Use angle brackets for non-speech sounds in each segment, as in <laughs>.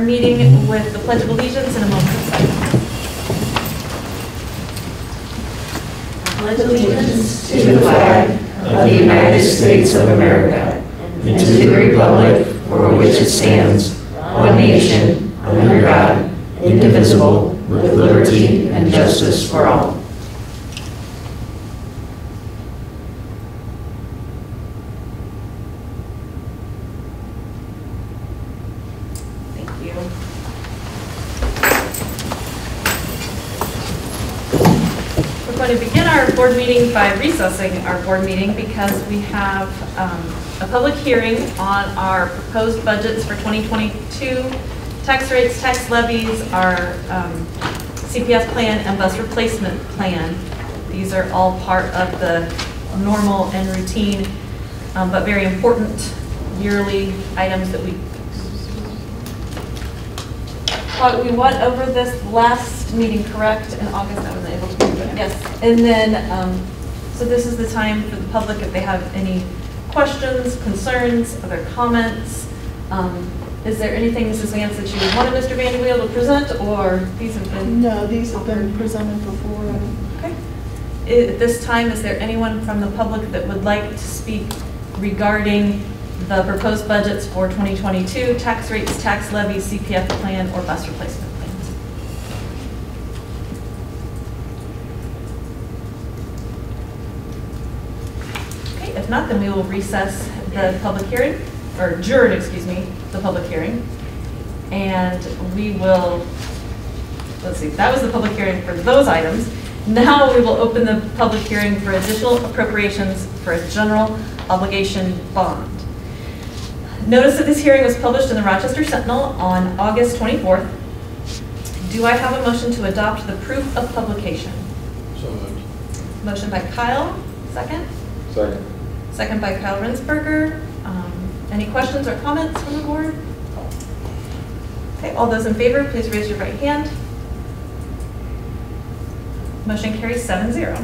meeting with the Pledge of Allegiance in a moment of silence. Pledge allegiance to the flag of the United States of America and to the republic for which it stands, one nation, under God, indivisible, with liberty and justice for all. Thank you. We're going to begin our board our board meeting because we have um, a public hearing on our proposed budgets for 2022, tax rates, tax levies, our um, CPF plan, and bus replacement plan. These are all part of the normal and routine, um, but very important yearly items that we uh, we went over this last meeting, correct, in August, I wasn't able to. Yes, and then, um, so this is the time for the public, if they have any questions, concerns, other comments. Um, Is there anything, Mrs. Vance, that you wanted Mr. Van Wheel to present, or these have been? No, these have been presented before. Okay. At this time, is there anyone from the public that would like to speak regarding the proposed budgets for 2022, tax rates, tax levies, CPF plan, or bus replacement plans? Okay, if not, then we will recess the public hearing, or adjourn, excuse me, the public hearing. And we will, let's see, that was the public hearing for those items. Now we will open the public hearing for additional appropriations for a general obligation bond. Notice of this hearing was published in the Rochester Sentinel on August 24th. Do I have a motion to adopt the proof of publication? So moved. Motion by Kyle, second. Second. Second by Kyle Rensberger. Um, Any questions or comments from the board? Okay, all those in favor, please raise your right hand. Motion carries seven zero.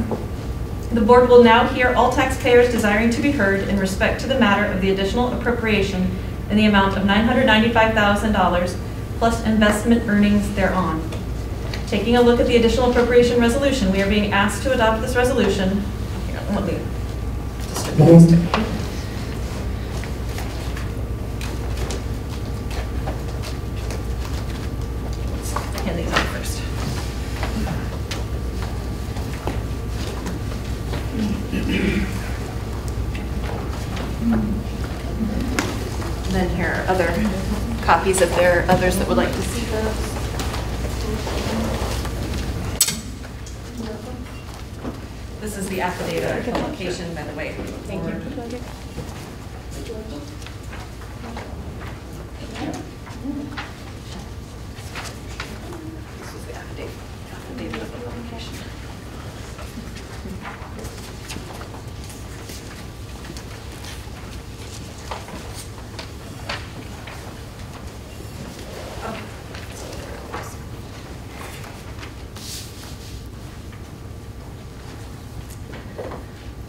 The board will now hear all taxpayers desiring to be heard in respect to the matter of the additional appropriation in the amount of $995,000 plus investment earnings thereon. Taking a look at the additional appropriation resolution, we are being asked to adopt this resolution. Here, let me Hand these out first. Then here are other copies if there are others that would like to see those. This is the affidavit of publication, by the way. Thank you. This is the affidavit, affidavit of publication.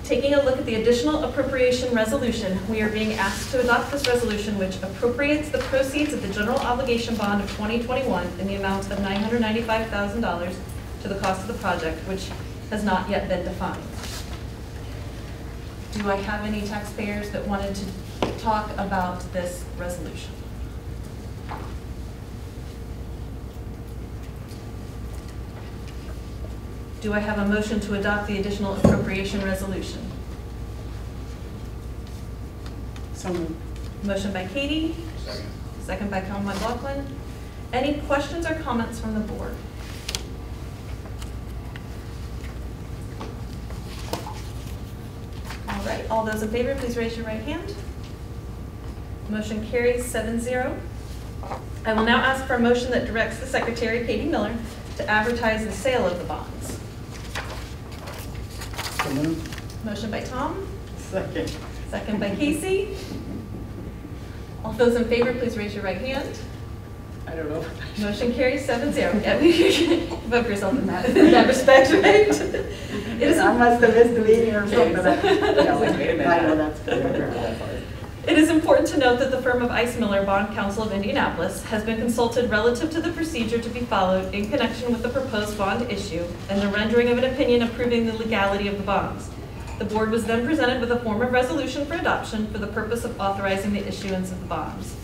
Taking a look at the additional appropriation resolution, we are being asked to adopt this resolution which appropriates the proceeds of the general obligation bond of 2021 in the amount of $995,000 to the cost of the project, which has not yet been defined. Do I have any taxpayers that wanted to talk about this resolution? Do I have a motion to adopt the additional appropriation resolution? So moved. Motion by Katie, Second. second by Colin McLaughlin. Any questions or comments from the board? All right, all those in favor, please raise your right hand. Motion carries 7-0. I will now ask for a motion that directs the secretary, Katie Miller, to advertise the sale of the bonds. So moved. Motion by Tom, Second. Second by Casey. All those in favor, please raise your right hand. I don't know. Motion carries seven zero. Yeah, we- <laughs> Vote for yourself in that, in that respect, right? <laughs> It is, I must have missed the meeting or something. but I- It's- No, wait a minute. I know that's good. It is important to note that the firm of Ice Miller Bond Counsel of Indianapolis has been consulted relative to the procedure to be followed in connection with the proposed bond issue and the rendering of an opinion approving the legality of the bonds. The board was then presented with a form of resolution for adoption for the purpose of authorizing the issuance of the bonds.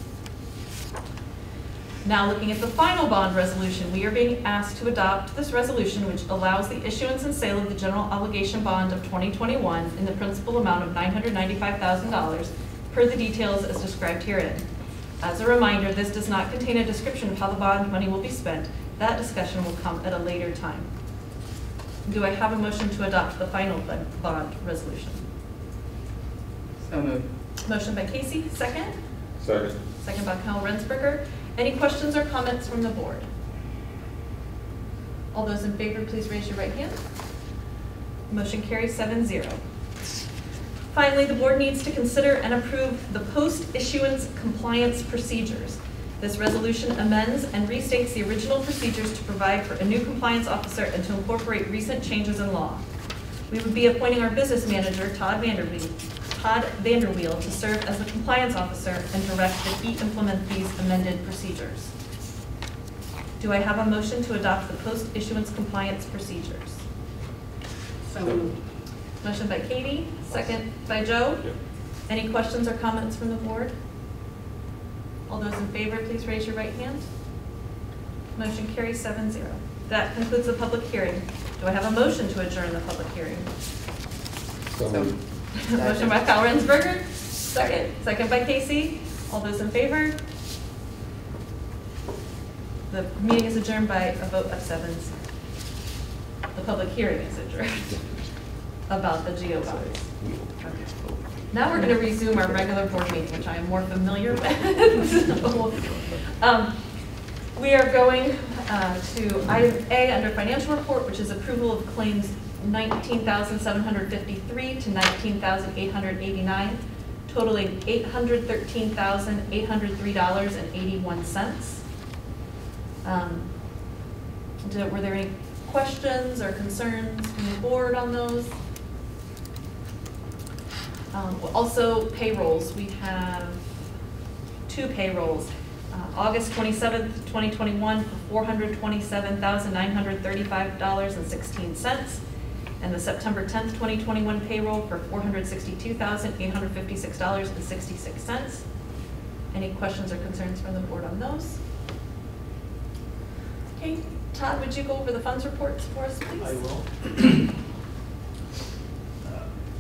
Now, looking at the final bond resolution, we are being asked to adopt this resolution, which allows the issuance and sale of the general obligation bond of 2021 in the principal amount of $995,000 per the details as described herein. As a reminder, this does not contain a description of how the bond money will be spent. That discussion will come at a later time. Do I have a motion to adopt the final bond resolution? So moved. Motion by Casey, second. Second. Second by Kyle Rensberger. Any questions or comments from the board? All those in favor, please raise your right hand. Motion carries 7-0. Finally, the board needs to consider and approve the post-issuance compliance procedures. This resolution amends and restates the original procedures to provide for a new compliance officer and to incorporate recent changes in law. We would be appointing our business manager, Todd Vanderweel, Todd Vanderweel, to serve as the compliance officer and direct that he implement these amended procedures. Do I have a motion to adopt the post-issuance compliance procedures? So moved. Motion by Katie, second by Joe. Yep. Any questions or comments from the board? All those in favor, please raise your right hand. Motion carries 7-0. That concludes the public hearing. Do I have a motion to adjourn the public hearing? So. <laughs> Motion by Kyle Rensberger, second. Second by Casey. All those in favor? The meeting is adjourned by a vote of sevens. The public hearing is adjourned <laughs> about the GO bonds. Now we're going to resume our regular board meeting, which I am more familiar <laughs> with. Um, We are going uh, to item A under financial report, which is approval of claims 19,753 to 19,889, totaling $813,803.81. Um, Were there any questions or concerns from the board on those? Um, Also payrolls, we have two payrolls. Uh, August 27th, 2021, for $427,935.16. And the September 10th, 2021 payroll for $462,856.66. Any questions or concerns from the board on those? Okay, Todd, would you go over the funds reports for us, please? I will.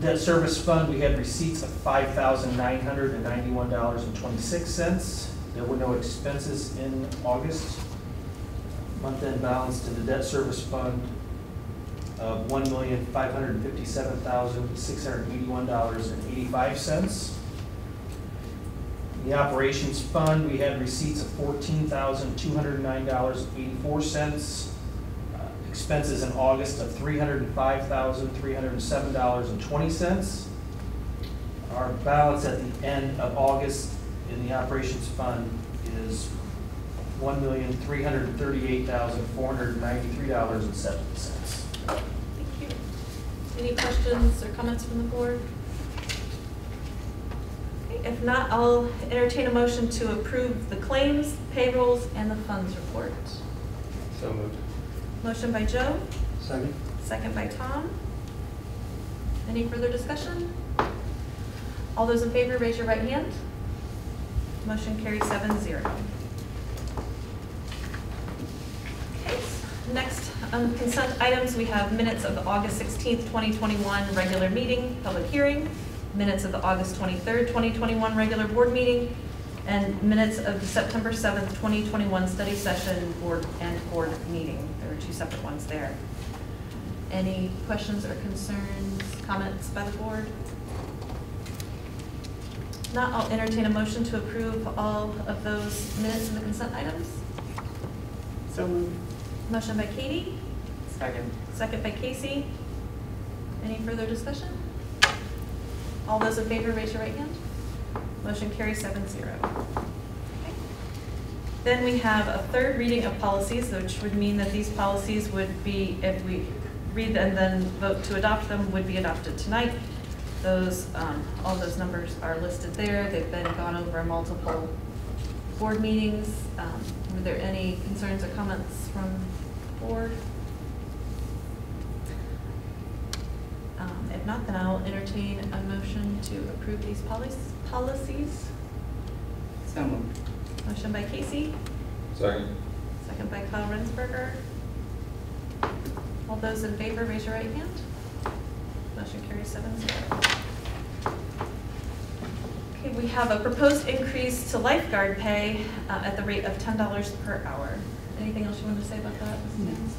debt service fund, we had receipts of $5,991.26. There were no expenses in August. Month-end balance to the debt service fund of $1,557,681.85. The operations fund, we had receipts of $14,209.84. Expenses in August of three hundred and five thousand, three hundred and seven dollars and twenty cents. Our balance at the end of August in the operations fund is one million, three hundred and thirty-eight thousand, four hundred and ninety-three dollars and seventy cents. Thank you. Any questions or comments from the board? Okay, If not, I'll entertain a motion to approve the claims, payrolls, and the funds report. So moved. Motion by Joe, Second. second by Tom. Any further discussion? All those in favor, raise your right hand. Motion carries seven zero. Okay, Next, um, consent items, we have minutes of the August 16th, 2021 regular meeting, public hearing, minutes of the August 23rd, 2021 regular board meeting, and minutes of the September 7th, 2021 study session board and board meeting. There were two separate ones there. Any questions or concerns, comments by the board? If not, I'll entertain a motion to approve all of those minutes and the consent items. So moved. Motion by Katie, Second. second by Casey. Any further discussion? All those in favor, raise your right hand. Motion carries seven zero. Then we have a third reading of policies, which would mean that these policies would be, if we read and then vote to adopt them, would be adopted tonight. Those, um, all those numbers are listed there. They've been gone over multiple board meetings. Um, Were there any concerns or comments from the board? Um, If not, then I'll entertain a motion to approve these polic- policies. So moved. Motion by Casey, Second. second by Kyle Rensberger. All those in favor, raise your right hand. Motion carries seven zero. Okay, we have a proposed increase to lifeguard pay uh, at the rate of ten dollars per hour. Anything else you want to say about that? Mrs. Daniels?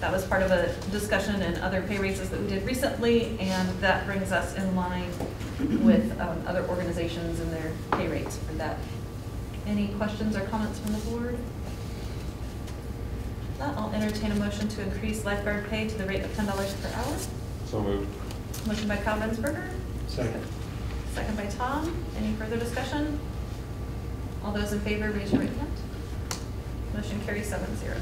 That was part of a discussion and other pay raises that we did recently, and that brings us in line with um, other organizations and their pay rates for that. Any questions or comments from the board? If Not, I'll entertain a motion to increase lifeguard pay to the rate of ten dollars per hour. So moved. Motion by Kyle Rensberger, Second. second by Tom. Any further discussion? All those in favor, raise your right hand. Motion carries seven zero.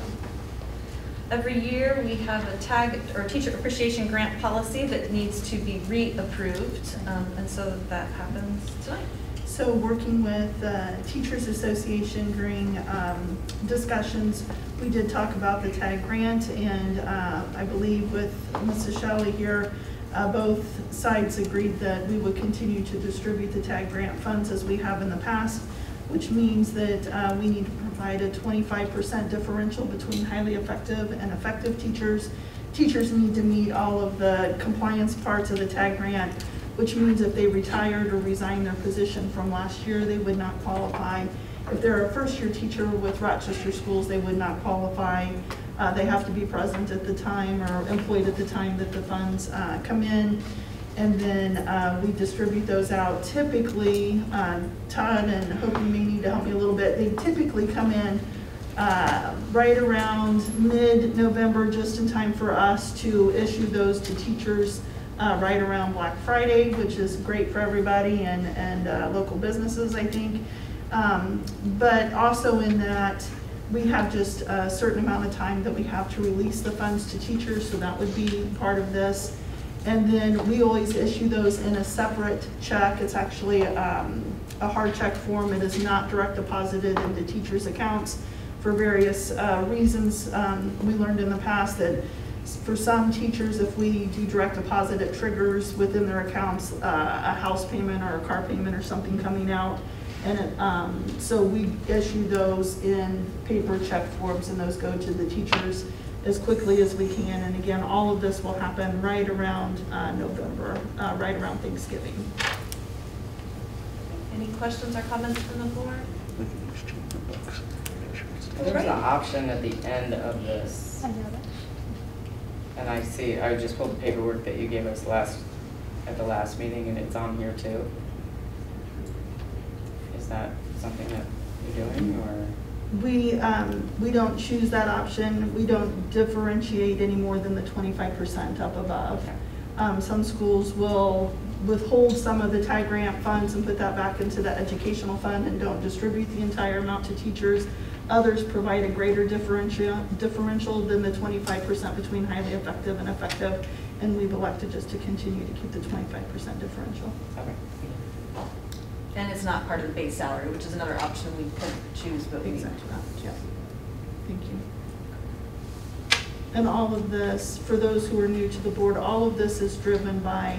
Every year, we have a tag or teacher appreciation grant policy that needs to be reapproved, um, and so that happens tonight. So working with the Teachers Association during um, discussions, we did talk about the TAG grant, and uh, I believe with Mrs. Shelley here, uh, both sides agreed that we would continue to distribute the TAG grant funds as we have in the past, which means that uh, we need to provide a 25% differential between highly effective and effective teachers. Teachers need to meet all of the compliance parts of the TAG grant, which means if they retired or resigned their position from last year, they would not qualify. If they're a first-year teacher with Rochester schools, they would not qualify. Uh, They have to be present at the time or employed at the time that the funds uh, come in. And then uh, we distribute those out typically, um, Todd and Hope you may need to help me a little bit, they typically come in uh, right around mid-November, just in time for us to issue those to teachers uh, right around Black Friday, which is great for everybody and, and uh, local businesses, I think. Um, But also in that, we have just a certain amount of time that we have to release the funds to teachers, so that would be part of this. And then we always issue those in a separate check. It's actually um, a hard check form. It is not direct deposited into teachers' accounts for various uh, reasons. Um, We learned in the past that for some teachers, if we do direct deposit, it triggers within their accounts uh, a house payment or a car payment or something coming out. And it, um, so we issue those in paper check forms and those go to the teachers as quickly as we can. And again, all of this will happen right around uh, November, uh, right around Thanksgiving. Any questions or comments from the board? There's an option at the end of this, I know that. And I see, I just pulled the paperwork that you gave us last, at the last meeting, and it's on here too. Is that something that you're doing, or? We, um, we don't choose that option. We don't differentiate any more than the twenty-five percent up above. Okay. Um, some schools will withhold some of the TAG grant funds and put that back into the educational fund and don't distribute the entire amount to teachers. Others provide a greater differential, differential than the twenty-five percent between highly effective and effective. And we've elected just to continue to keep the twenty-five percent differential. Okay. And it's not part of the base salary, which is another option we could choose, but we need to Exactly. not. Yeah. Thank you. And all of this, for those who are new to the board, all of this is driven by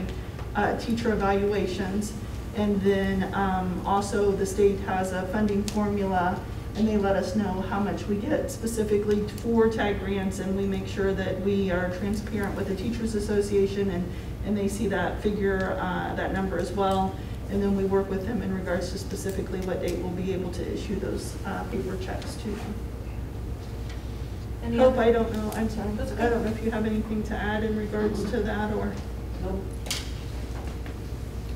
uh, teacher evaluations. And then um, also the state has a funding formula and they let us know how much we get specifically for tag grants. And we make sure that we are transparent with the Teachers Association and, and they see that figure, uh, that number as well. And then we work with them in regards to specifically what date we'll be able to issue those uh, paper checks to them. Any Hope, other- I don't know, I'm sorry, That's okay. I don't know if you have anything to add in regards to that or?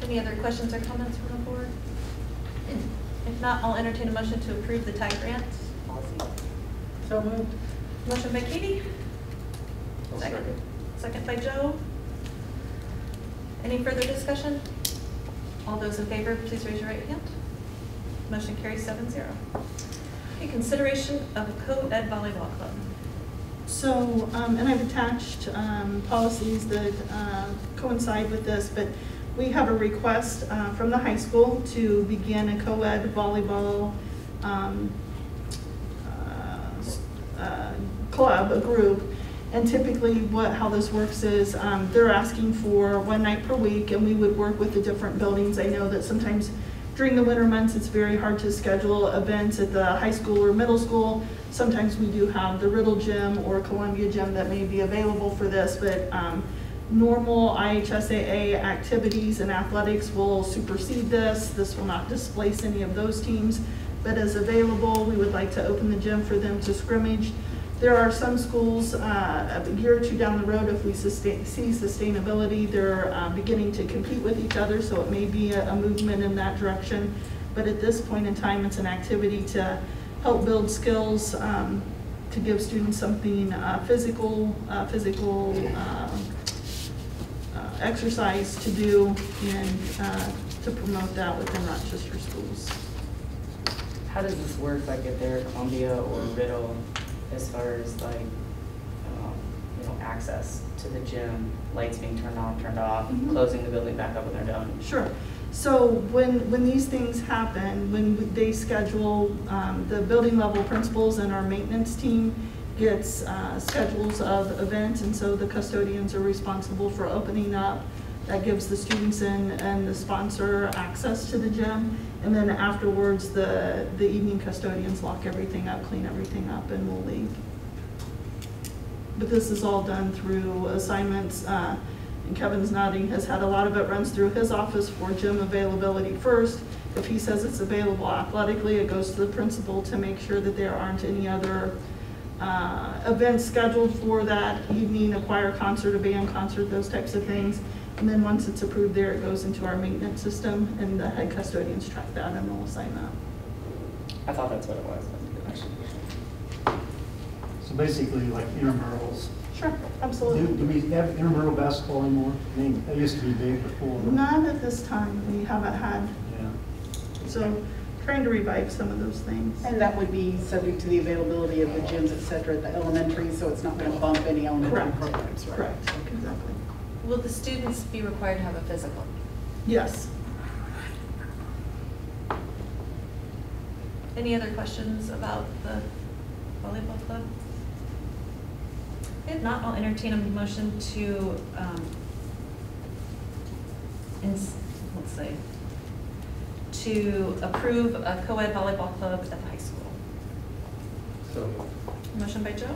Any other questions or comments from the board? If not, I'll entertain a motion to approve the TAG grant policy. So moved. Motion by Katie, I'll Second. second. second by Joe. Any further discussion? All those in favor, please raise your right hand. Motion carries seven zero. Okay, consideration of a co-ed volleyball club. So, um, and I've attached, um, policies that, uh, coincide with this, but we have a request, uh, from the high school to begin a co-ed volleyball, um, uh, uh, club, a group. And typically what, how this works is, um, they're asking for one night per week and we would work with the different buildings. I know that sometimes during the winter months, it's very hard to schedule events at the high school or middle school. Sometimes we do have the Riddle Gym or Columbia Gym that may be available for this, but, um, normal IHSAA activities and athletics will supersede this. This will not displace any of those teams, but as available, we would like to open the gym for them to scrimmage. There are some schools, uh, a year or two down the road, if we sustain, see sustainability, they're, uh, beginning to compete with each other, so it may be a, a movement in that direction. But at this point in time, it's an activity to help build skills, um, to give students something, uh, physical, uh, physical, uh, exercise to do and, uh, to promote that within Rochester schools. How does this work, like if they're Columbia or Riddle, as far as like, um, you know, access to the gym, lights being turned on, turned off, Mhm. closing the building back up when they're done? Sure. So when, when these things happen, when they schedule, um, the building level principals and our maintenance team gets, uh, schedules of events, and so the custodians are responsible for opening up. That gives the students and, and the sponsor access to the gym, and then afterwards, the, the evening custodians lock everything up, clean everything up, and we'll leave. But this is all done through assignments, uh, and Kevin's nodding, has had a lot of it runs through his office for gym availability first. If he says it's available athletically, it goes to the principal to make sure that there aren't any other uh, events scheduled for that evening, a choir concert, a band concert, those types of things. And then once it's approved there, it goes into our maintenance system, and the head custodians track that and we'll assign that. I thought that's what it was. So basically, like intramurals. Sure, Do, absolutely. do we have intramural basketball anymore? I mean, that used to be big before. Not at this time, we haven't had, Yeah. so trying to revive some of those things. And that would be subject to the availability of the gyms, et cetera, at the elementary, so it's not going to bump any elementary Correct. programs, right? Correct, exactly. Will the students be required to have a physical? Yes. Any other questions about the volleyball club? If not, I'll entertain a motion to, um, ins- let's see, to approve a co-ed volleyball club at the high school. So moved. Motion by Joe,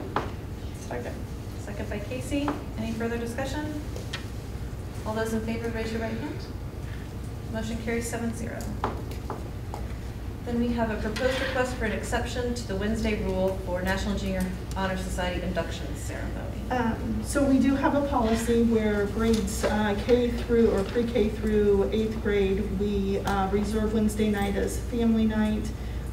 Second. second by Casey. Any further discussion? All those in favor, raise your right hand. Motion carries seven zero. Then we have a proposed request for an exception to the Wednesday rule for National Junior Honor Society induction ceremony. Um, So we do have a policy where grades uh, K through, or pre-K through eighth grade, we uh, reserve Wednesday night as family night.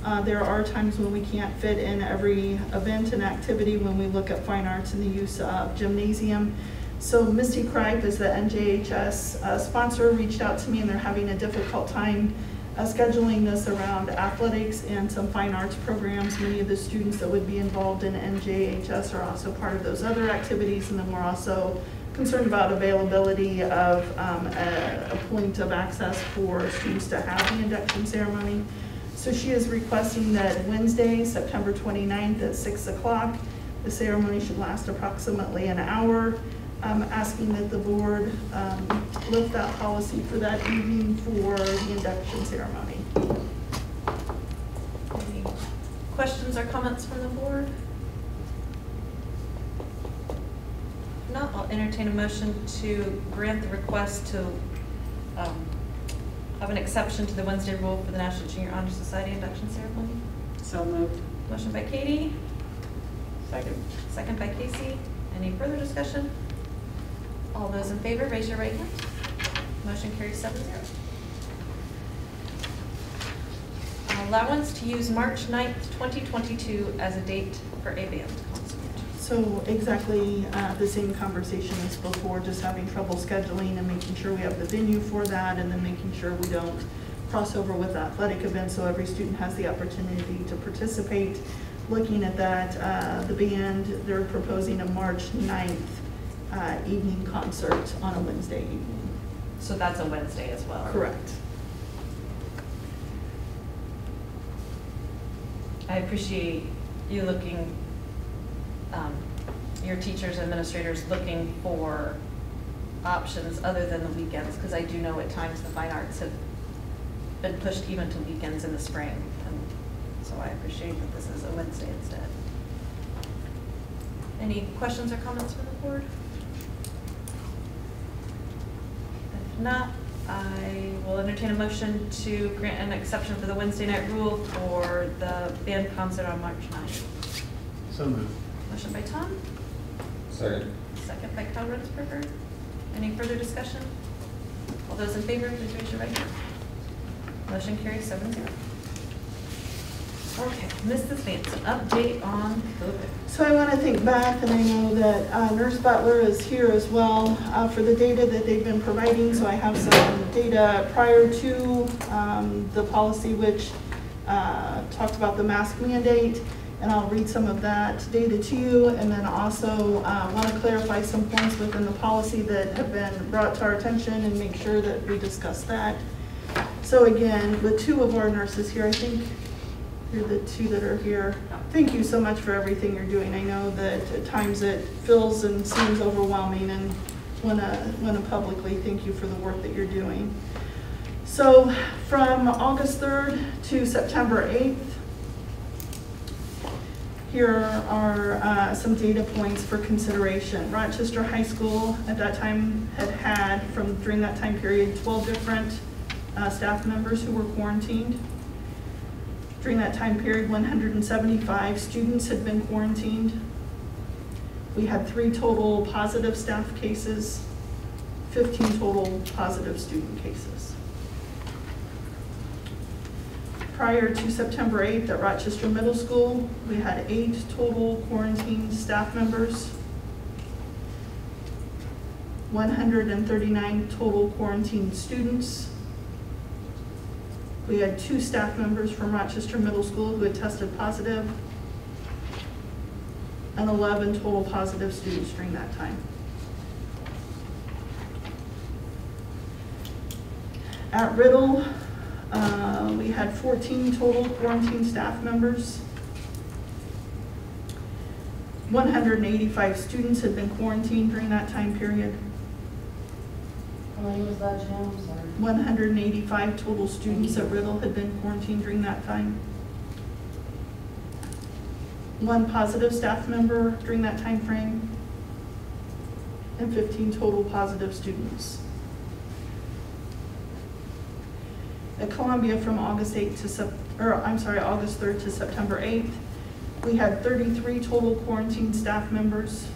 Uh, There are times when we can't fit in every event and activity when we look at fine arts and the use of gymnasium. So Misty Kripe is the NJHS uh, sponsor, reached out to me and they're having a difficult time uh, scheduling this around athletics and some fine arts programs. Many of the students that would be involved in NJHS are also part of those other activities. And then we're also concerned about availability of um, a a point of access for students to have the induction ceremony. So she is requesting that Wednesday, September 29th at 6 o'clock, the ceremony should last approximately an hour. Um, asking that the board um, lift that policy for that evening for the induction ceremony. Any questions or comments from the board? If not, I'll entertain a motion to grant the request to um, have an exception to the Wednesday rule for the National Junior Honor Society induction ceremony. So moved. Motion by Katie, Second. second by Casey. Any further discussion? All those in favor, raise your right hand. Motion carries seven zero. Allowance to use March 9th, 2022 as a date for a band concert. So exactly uh, the same conversation as before, just having trouble scheduling and making sure we have the venue for that and then making sure we don't cross over with athletic events so every student has the opportunity to participate. Looking at that, uh, the band, they're proposing a March 9th uh, evening concert on a Wednesday evening. So that's a Wednesday as well. Correct. I appreciate you looking, um, your teachers, and administrators looking for options other than the weekends, because I do know at times the fine arts have been pushed even to weekends in the spring. And so I appreciate that this is a Wednesday instead. Any questions or comments from the board? If not, I will entertain a motion to grant an exception for the Wednesday night rule for the band concert on March 9th. So moved. Motion by Tom, Second. second by Kyle Rensberger. Any further discussion? All those in favor, please raise your right hand. Motion carries seven zero. Okay, Mrs. Vance, update on COVID. So I want to thank Beth, and I know that uh, Nurse Butler is here as well uh, for the data that they've been providing. So I have some data prior to um, the policy which uh, talked about the mask mandate, and I'll read some of that data to you, and then also want to clarify some points within the policy that have been brought to our attention and make sure that we discuss that. So again, with two of our nurses here, I think you're the two that are here. Thank you so much for everything you're doing. I know that at times it feels and seems overwhelming and want to, want to publicly thank you for the work that you're doing. So from August 3rd to September 8th, here are uh, some data points for consideration. Rochester High School at that time had had, from during that time period, 12 different uh, staff members who were quarantined. During that time period, 175 students had been quarantined. We had three total positive staff cases, 15 total positive student cases. Prior to September 8th at Rochester Middle School, we had eight total quarantined staff members, 139 total quarantined students, we had two staff members from Rochester Middle School who had tested positive, and 11 total positive students during that time. At Riddle, uh, we had 14 total quarantine staff members. 185 students had been quarantined during that time period. How many was that, Jim? I'm sorry. 185 total students at Riddle had been quarantined during that time. One positive staff member during that time frame, and 15 total positive students. At Columbia from August 8th to Sep, or I'm sorry, August 3rd to September 8th, we had 33 total quarantine staff members,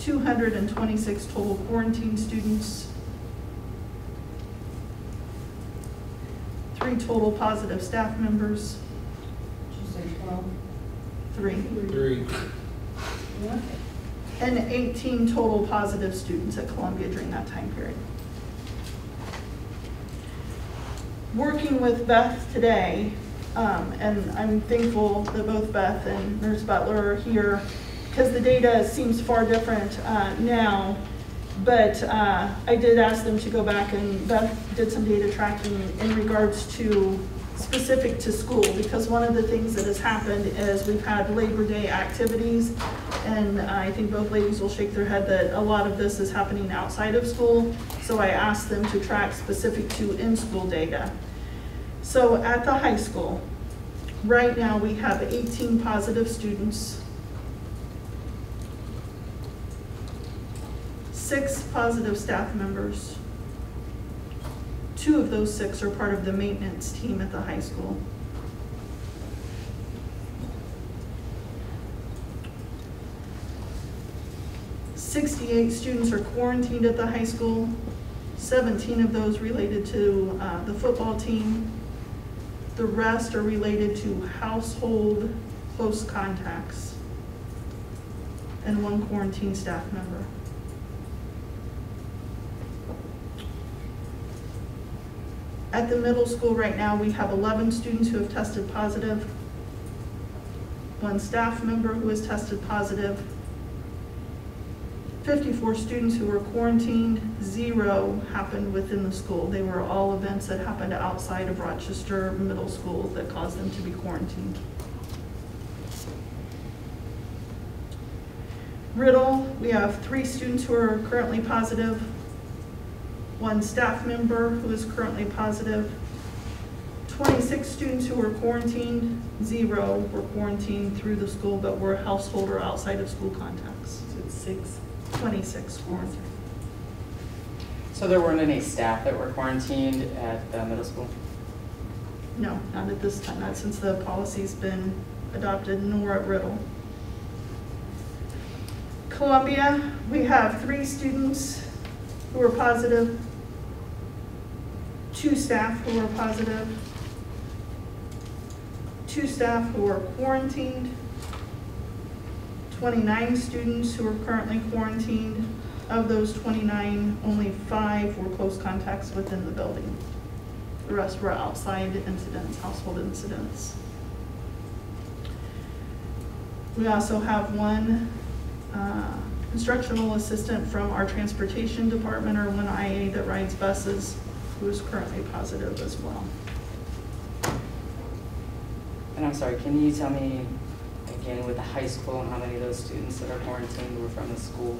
226 total quarantine students, three total positive staff members, Did you say twelve? three, Three. and 18 total positive students at Columbia during that time period. Working with Beth today, um, and I'm thankful that both Beth and Nurse Butler are here, because the data seems far different uh, now, but uh, I did ask them to go back and Beth did some data tracking in regards to specific to school, because one of the things that has happened is we've had Labor Day activities, and I think both ladies will shake their head that a lot of this is happening outside of school, so I asked them to track specific to in-school data. So at the high school, right now, we have 18 positive students, six positive staff members. Two of those six are part of the maintenance team at the high school. Sixty-eight students are quarantined at the high school, seventeen of those related to uh, the football team. The rest are related to household close contacts and one quarantine staff member. At the middle school right now, we have 11 students who have tested positive, one staff member who has tested positive, 54 students who were quarantined, zero happened within the school. They were all events that happened outside of Rochester Middle School that caused them to be quarantined. Riddle, we have three students who are currently positive, one staff member who is currently positive, 26 students who were quarantined, zero were quarantined through the school but were household or outside of school contacts. So it's six. 26 quarantined. So there weren't any staff that were quarantined at the middle school? No, not at this time, not since the policy's been adopted, nor at Riddle. Columbia, we have three students who are positive, two staff who are positive, two staff who are quarantined, 29 students who are currently quarantined. Of those 29, only five were close contacts within the building. The rest were outside incidents, household incidents. We also have one uh, instructional assistant from our transportation department or one IA that rides buses who is currently positive as well. And I'm sorry, can you tell me again with the high school, and how many of those students that are quarantined were from the school?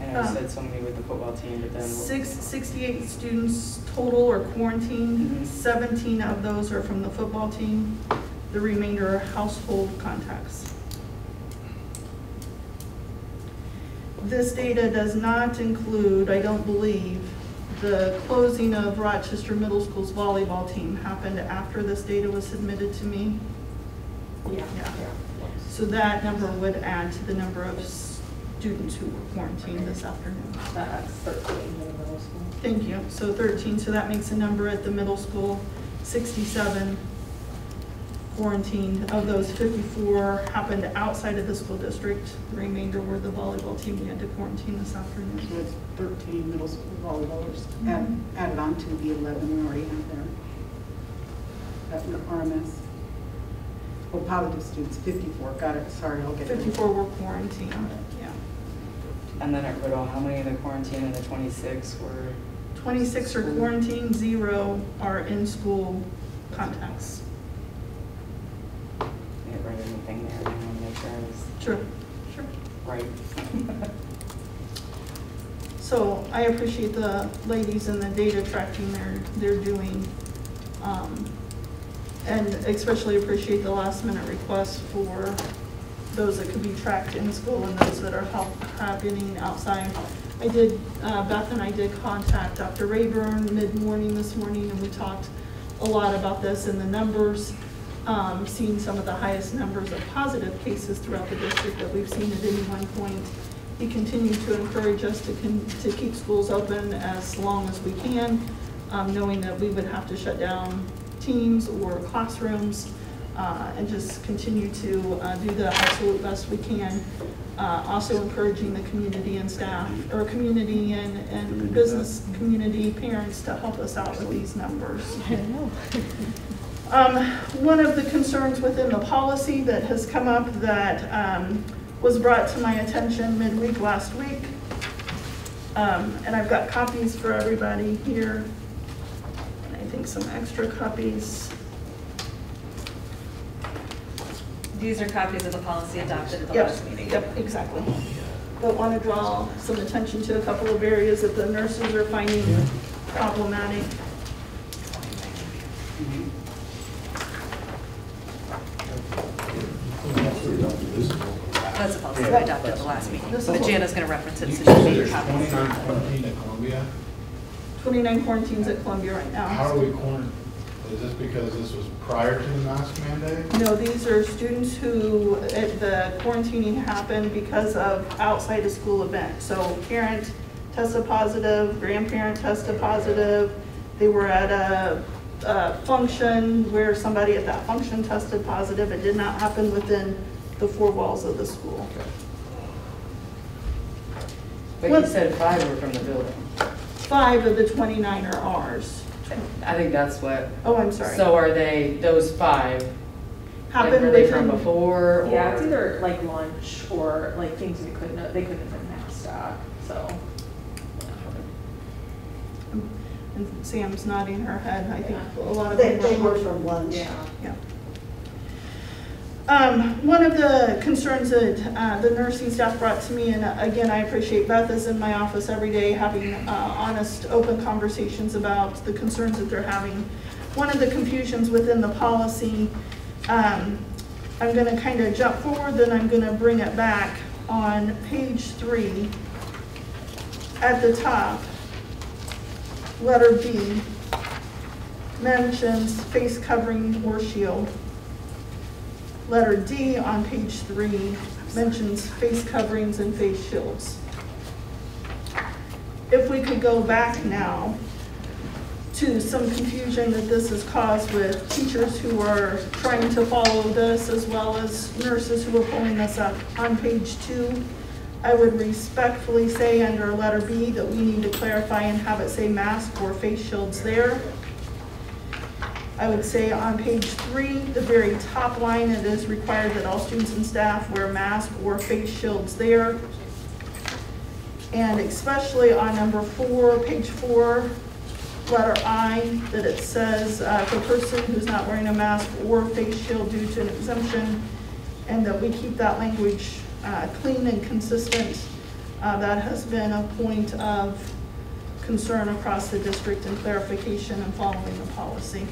And I know you Um, said so many with the football team, but then. Six, 68 students total are quarantined. Mhm. 17 of those are from the football team. The remainder are household contacts. This data does not include, I don't believe, the closing of Rochester Middle School's volleyball team happened after this data was submitted to me. Yeah. Yeah. So that number would add to the number of students who were quarantined this afternoon. That's thirteen in the middle school. Thank you. So 13, so that makes a number at the middle school, 67 quarantined. Of those, 54 happened outside of the school district. The remainder were the volleyball team we had to quarantine this afternoon. So it's thirteen middle school volleyballers, Mhm. add- added on to the eleven we already have there. At the RMS. Oh, positive students, fifty-four, got it, sorry, I'll get it. 54 were quarantined, yeah. And then at Riddle, how many of the quarantine and the twenty-six were? 26 are quarantined, zero are in-school contacts. There, want to make sure I was Sure, sure. right. <laughs> So I appreciate the ladies and the data tracking they're, they're doing. Um, And especially appreciate the last minute requests for those that could be tracked in school and those that are hap- happening outside. I did, uh, Beth and I did contact Dr. Rayburn mid-morning this morning and we talked a lot about this and the numbers. Um, seeing some of the highest numbers of positive cases throughout the district that we've seen at any one point. He continued to encourage us to con, to keep schools open as long as we can, um, knowing that we would have to shut down teams or classrooms, uh, and just continue to, uh, do the absolute best we can. Uh, also encouraging the community and staff, or community and, and business community, parents to help us out with these numbers. <laughs> Um, One of the concerns within the policy that has come up that um, was brought to my attention midweek last week, um, and I've got copies for everybody here, and I think some extra copies. These are copies of the policy adopted at the Yep, last meeting. Yep, exactly. But want to draw some attention to a couple of areas that the nurses are finding problematic. That's the policy we adopted at the last meeting. Is But what- Jana's going to reference it, so So she made there's copies. twenty-nine quarantine at Columbia. 29 quarantines at Columbia right now. How are we quarantined? Is this because this was prior to the mask mandate? No, these are students who, uh, the quarantining happened because of outside of school event. So parent tested positive, grandparent tested positive. They were at a uh, function where somebody at that function tested positive. It did not happen within the four walls of the school. But What- you said five were from the building. Five of the 29 are ours. I think that's what, Oh, I'm sorry. so are they, those five, like, Happened were they from within- before? or- Yeah, it's either like lunch or like things we couldn't, have- they couldn't have been masked at, so. And Sam's nodding her head. I think a lot of They, them they were from lunch. Yeah. Yeah. Um, one of the concerns that, uh, the nursing staff brought to me, and uh, again, I appreciate Beth is in my office every day having, uh, honest, open conversations about the concerns that they're having. One of the confusions within the policy, um, I'm gonna kind of jump forward, then I'm gonna bring it back on page three. At the top, letter B mentions face covering or shield. Letter D on page three mentions face coverings and face shields. If we could go back now to some confusion that this has caused with teachers who are trying to follow this, as well as nurses who are pulling this up on page two, I would respectfully say under letter B that we need to clarify and have it say mask or face shields there. I would say on page three, the very top line, it is required that all students and staff wear masks or face shields there. And especially on number four, page four, letter I, that it says, uh, a person who's not wearing a mask or face shield due to an exemption, and that we keep that language, uh, clean and consistent. Uh, that has been a point of concern across the district and clarification and following the policy.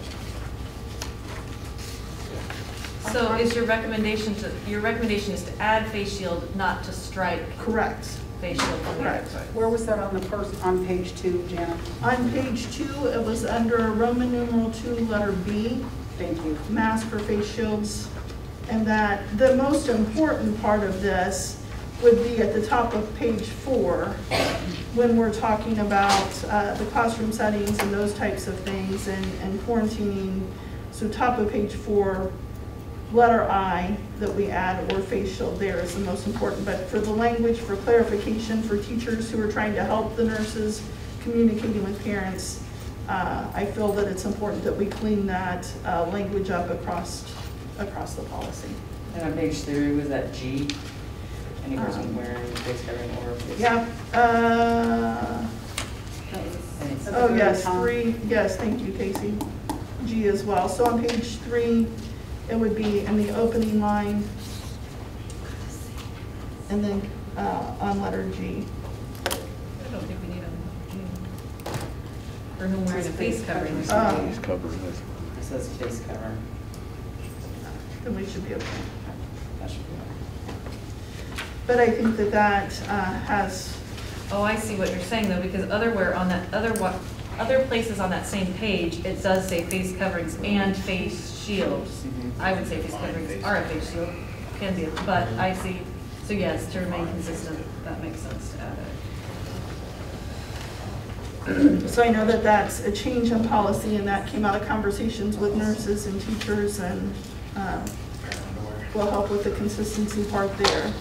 So is your recommendation to, your recommendation is to add face shield, not to strike Correct. face shield from the Correct. outside? Where was that on the first, on page two, Jana? On page two, it was under Roman numeral two, letter B, Thank you. mask or face shields. And that the most important part of this would be at the top of page four, when we're talking about uh, the classroom settings and those types of things and and quarantining. So top of page four, letter I that we add or face shield there is the most important. But for the language, for clarification, for teachers who are trying to help the nurses communicating with parents, uh, I feel that it's important that we clean that uh, language up across, across the policy. And on page three, was that G? Any person Um, wearing face covering or face? Yeah, uh, And it's- At the oh, yes, three, yes, thank you, Casey. G as well. So on page three, it would be in the opening line. And then uh, on letter G. I don't think we need a, for whom wearing a face covering. Um, It says face cover. Then we should be okay. That should be okay. But I think that that uh, has, Oh, I see what you're saying though, because otherwhere on that, other what, other places on that same page, it does say face coverings and face shields. I would say face coverings are a face shield, can be, but I see, so yes, to remain consistent, that makes sense to add it. <clears throat> so I know that that's a change in policy and that came out of conversations with nurses and teachers and uh, will help with the consistency part there.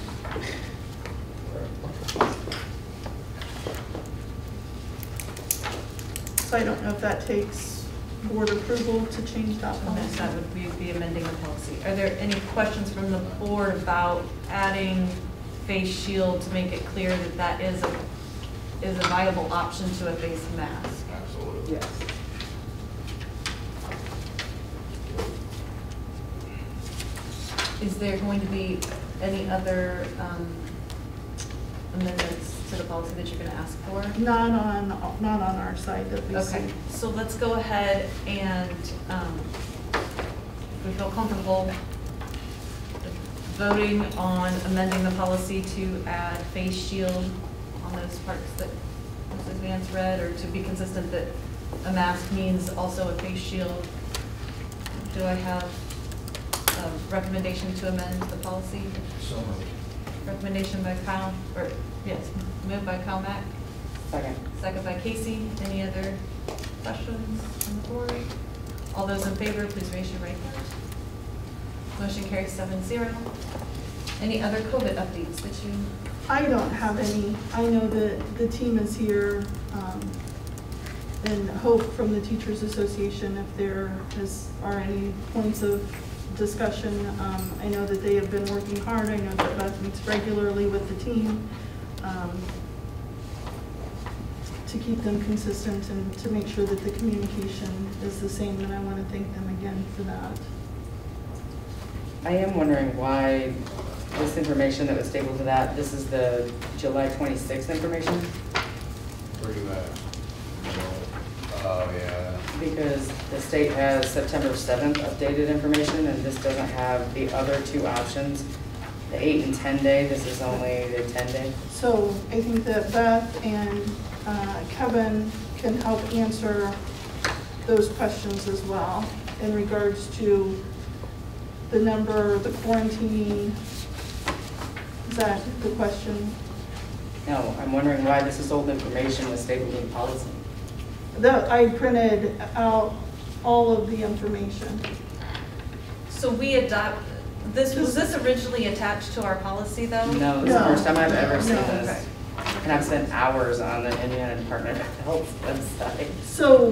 So I don't know if that takes board approval to change that And then policy. that would be be amending the policy. Are there any questions from the board about adding face shield to make it clear that that is a, is a viable option to a face mask? Absolutely. Yes. Is there going to be any other um, amendments to the policy that you're going to ask for? Not on, not on our side that we see. Okay, so let's go ahead and, um, if we feel comfortable voting on amending the policy to add face shield on those parts that Mrs. Vance read, or to be consistent that a mask means also a face shield. Do I have a recommendation to amend the policy? So moved. Recommendation by Kyle, or, yes, moved by Kyle Mack, Second. second by Casey. Any other questions on the board? All those in favor, please raise your right hand. Motion carries seven zero. Any other COVID updates that you, I don't have any. I know that the team is here, um, and hope from the Teachers Association if there is, are any points of discussion. Um, I know that they have been working hard. I know that Beth meets regularly with the team, um, to keep them consistent and to make sure that the communication is the same, and I want to thank them again for that. I am wondering why this information that was stapled to that, this is the July 26th information? Where you at? Oh, yeah. Because the state has September 7th updated information, and this doesn't have the other two options. The 8 and 10 day, this is only the 10 day. So I think that Beth and uh, Kevin can help answer those questions as well in regards to the number, the quarantine, Is that the question? No, I'm wondering why this is old information was stapled in policy. That, I printed out all of the information. so we adopt, this, was this originally attached to our policy though? No, it's the No. first time I've ever seen No. this. And I've spent hours on the Indiana Department of Health's website. So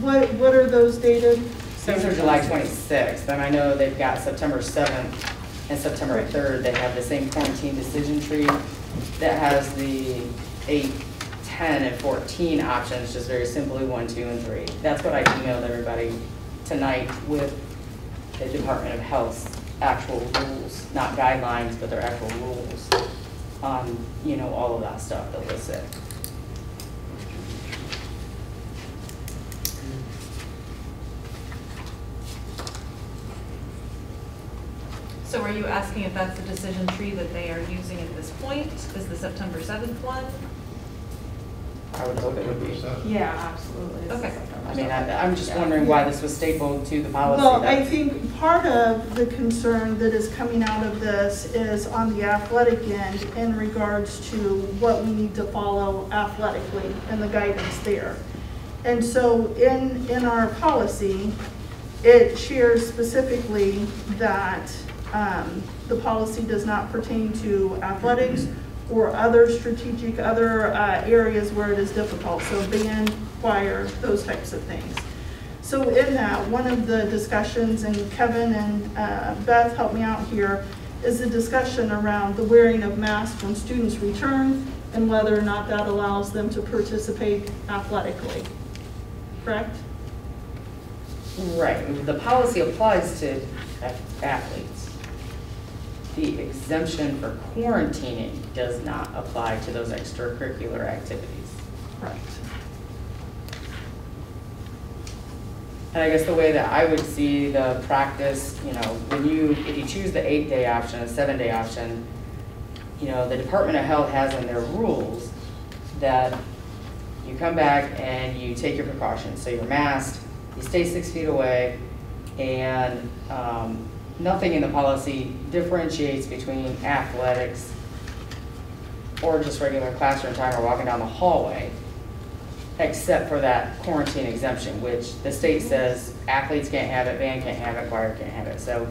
what, what are those dated? These are July 26th, and I know they've got September 7th and September 3rd. They have the same quarantine decision tree that has the 8, 10, and 14 options, just very simply 1, 2, and 3. That's what I emailed everybody tonight with the Department of Health's actual rules, not guidelines, but their actual rules on, you know, all of that stuff that was said. So are you asking if that's the decision tree that they are using at this point? Is the September seventh one? I would hope it would be. Yeah, absolutely. Okay. I mean, I, I'm just wondering why this was stapled to the policy. Well, that- I think part of the concern that is coming out of this is on the athletic end in regards to what we need to follow athletically and the guidance there. And so in, in our policy, it shares specifically that um, the policy does not pertain to athletics or other strategic, other uh, areas where it is difficult, so band, choir, those types of things. So in that, one of the discussions, and Kevin and uh, Beth helped me out here, is the discussion around the wearing of masks when students return and whether or not that allows them to participate athletically. Correct? Right, the policy applies to athletes. The exemption for quarantining does not apply to those extracurricular activities. Right. And I guess the way that I would see the practice, you know, when you, if you choose the eight-day option, a seven-day option, you know, the Department of Health has in their rules that you come back and you take your precautions. So you're masked, you stay six feet away, and um, nothing in the policy differentiates between athletics or just regular classroom time or walking down the hallway, except for that quarantine exemption, which the state says athletes can't have it, band can't have it, choir can't have it, so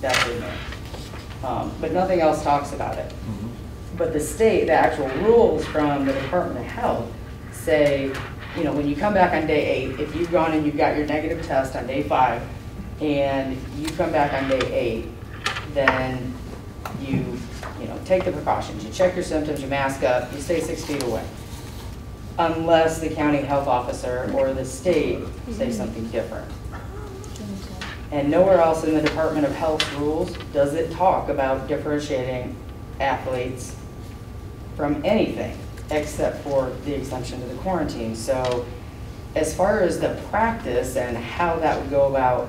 that's in there. Um, But nothing else talks about it. But the state, the actual rules from the Department of Health say, you know, when you come back on day eight, if you've gone and you've got your negative test on day five, and you come back on day eight, then you, you know, take the precautions, you check your symptoms, you mask up, you stay six feet away. Unless the county health officer or the state say mm-hmm. something different. And nowhere else in the Department of Health rules does it talk about differentiating athletes from anything except for the exemption to the quarantine. So as far as the practice and how that would go about,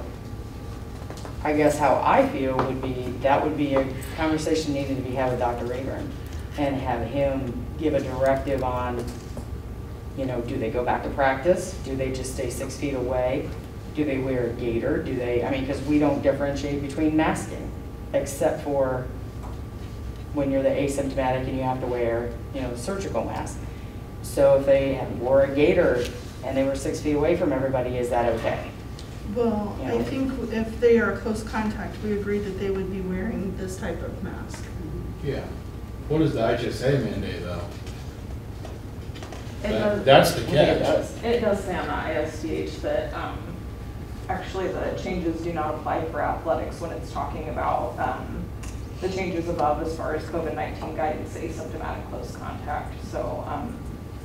I guess how I feel would be, that would be a conversation needed to be had with Dr. Rayburn and have him give a directive on, you know, do they go back to practice? Do they just stay six feet away? Do they wear a gaiter? Do they, I mean, because we don't differentiate between masking, except for when you're the asymptomatic and you have to wear, you know, surgical mask. So if they wore a gaiter and they were six feet away from everybody, is that okay? Well, Yeah. I think if they are close contact, we agreed that they would be wearing this type of mask. Yeah. What is the HSA mandate though? It That- does, That's the I think it catch. does. it does say on the ISDH that, um, actually the changes do not apply for athletics when it's talking about, um, the changes above as far as COVID-19 guidance, asymptomatic close contact. So, um,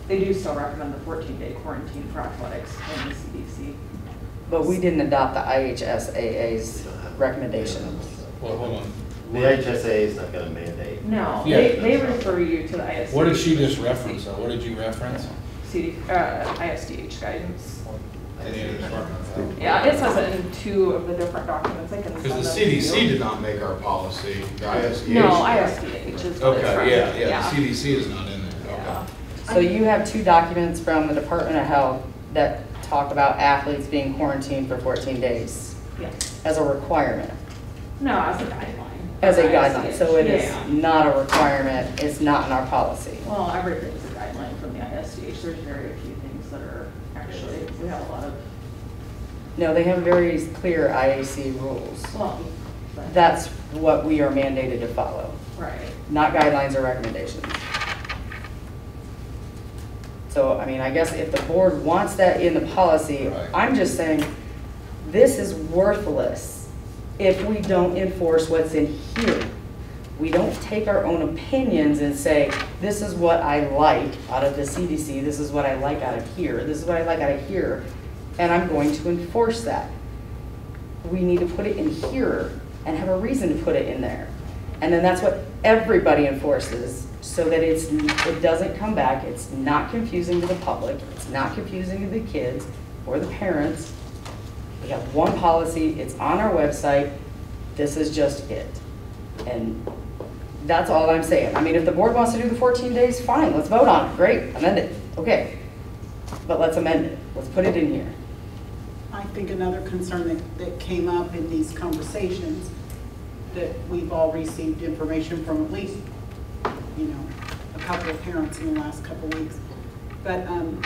they do still recommend the fourteen day quarantine for athletics in the CDC. But we didn't adopt the IHSAA's recommendations. Well, hold on. The HSA is not gonna mandate. No, Yeah. they, they refer you to the ISDH. What did she just reference though? What did you reference? CD, uh, ISDH guidance. Any other department? Yeah, it says it in two of the different documents, I can send them Because the to you. CDC did not make our policy, the ISDH. No, did. ISDH is what it's from. Okay, yeah, yeah, the CDC is not in there, Yeah. So you have two documents from the Department of Health that talk about athletes being quarantined for 14 days Yes. as a requirement, No, as a guideline. as a guideline. So it is Yeah. not a requirement, it's not in our policy. Well, everything is a guideline from the ISDH. There's very few things that are actually, we have a lot of, No, they have very clear IAC rules. well, That's what we are mandated to follow, right. not guidelines or recommendations. So, I mean, I guess if the board wants that in the policy, Right. I'm just saying, this is worthless if we don't enforce what's in here. We don't take our own opinions and say, this is what I like out of the CDC, this is what I like out of here, this is what I like out of here, and I'm going to enforce that. We need to put it in here and have a reason to put it in there. And then that's what everybody enforces, so that it's, it doesn't come back, it's not confusing to the public, it's not confusing to the kids or the parents. We have one policy, it's on our website, this is just it. And that's all I'm saying. I mean, if the board wants to do the 14 days, fine, let's vote on it, great, amend it, okay. But let's amend it, let's put it in here. I think another concern that, that came up in these conversations, that we've all received information from at least, you know, a couple of parents in the last couple of weeks. But, um,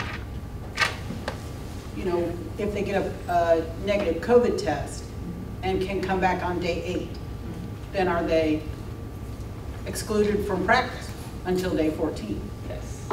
you know, if they get a, a negative COVID test and can come back on day eight, then are they excluded from practice until day 14? Yes.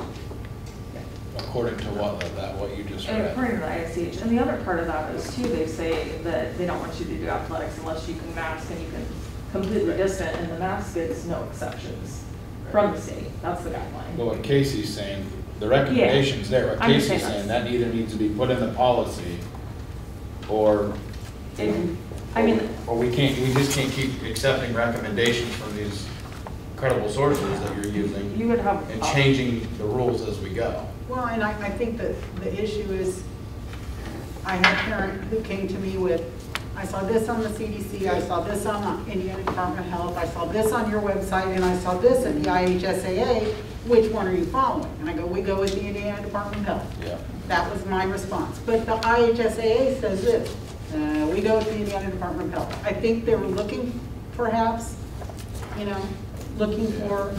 According to what, that, what you just And read? according to the ISDH, and the other part of that is too, they say that they don't want you to do athletics unless you can mask and you can completely distant, and the mask is no exceptions from the city. That's the guideline. But what Casey's saying, the recommendation's there, what I'm just Casey's saying saying, that either needs to be put in the policy, or, And, I mean, or we can't, we just can't keep accepting recommendations from these credible sources that you're using you would have. and changing the rules as we go. Well, and I, I think that the issue is, I had a parent who came to me with, I saw this on the CDC, I saw this on the Indiana Department of Health, I saw this on your website, and I saw this at the IHSAA, which one are you following? And I go, we go with the Indiana Department of Health. Yeah. That was my response. But the IHSAA says this, uh, we go with the Indiana Department of Health. I think they were looking perhaps, you know, looking for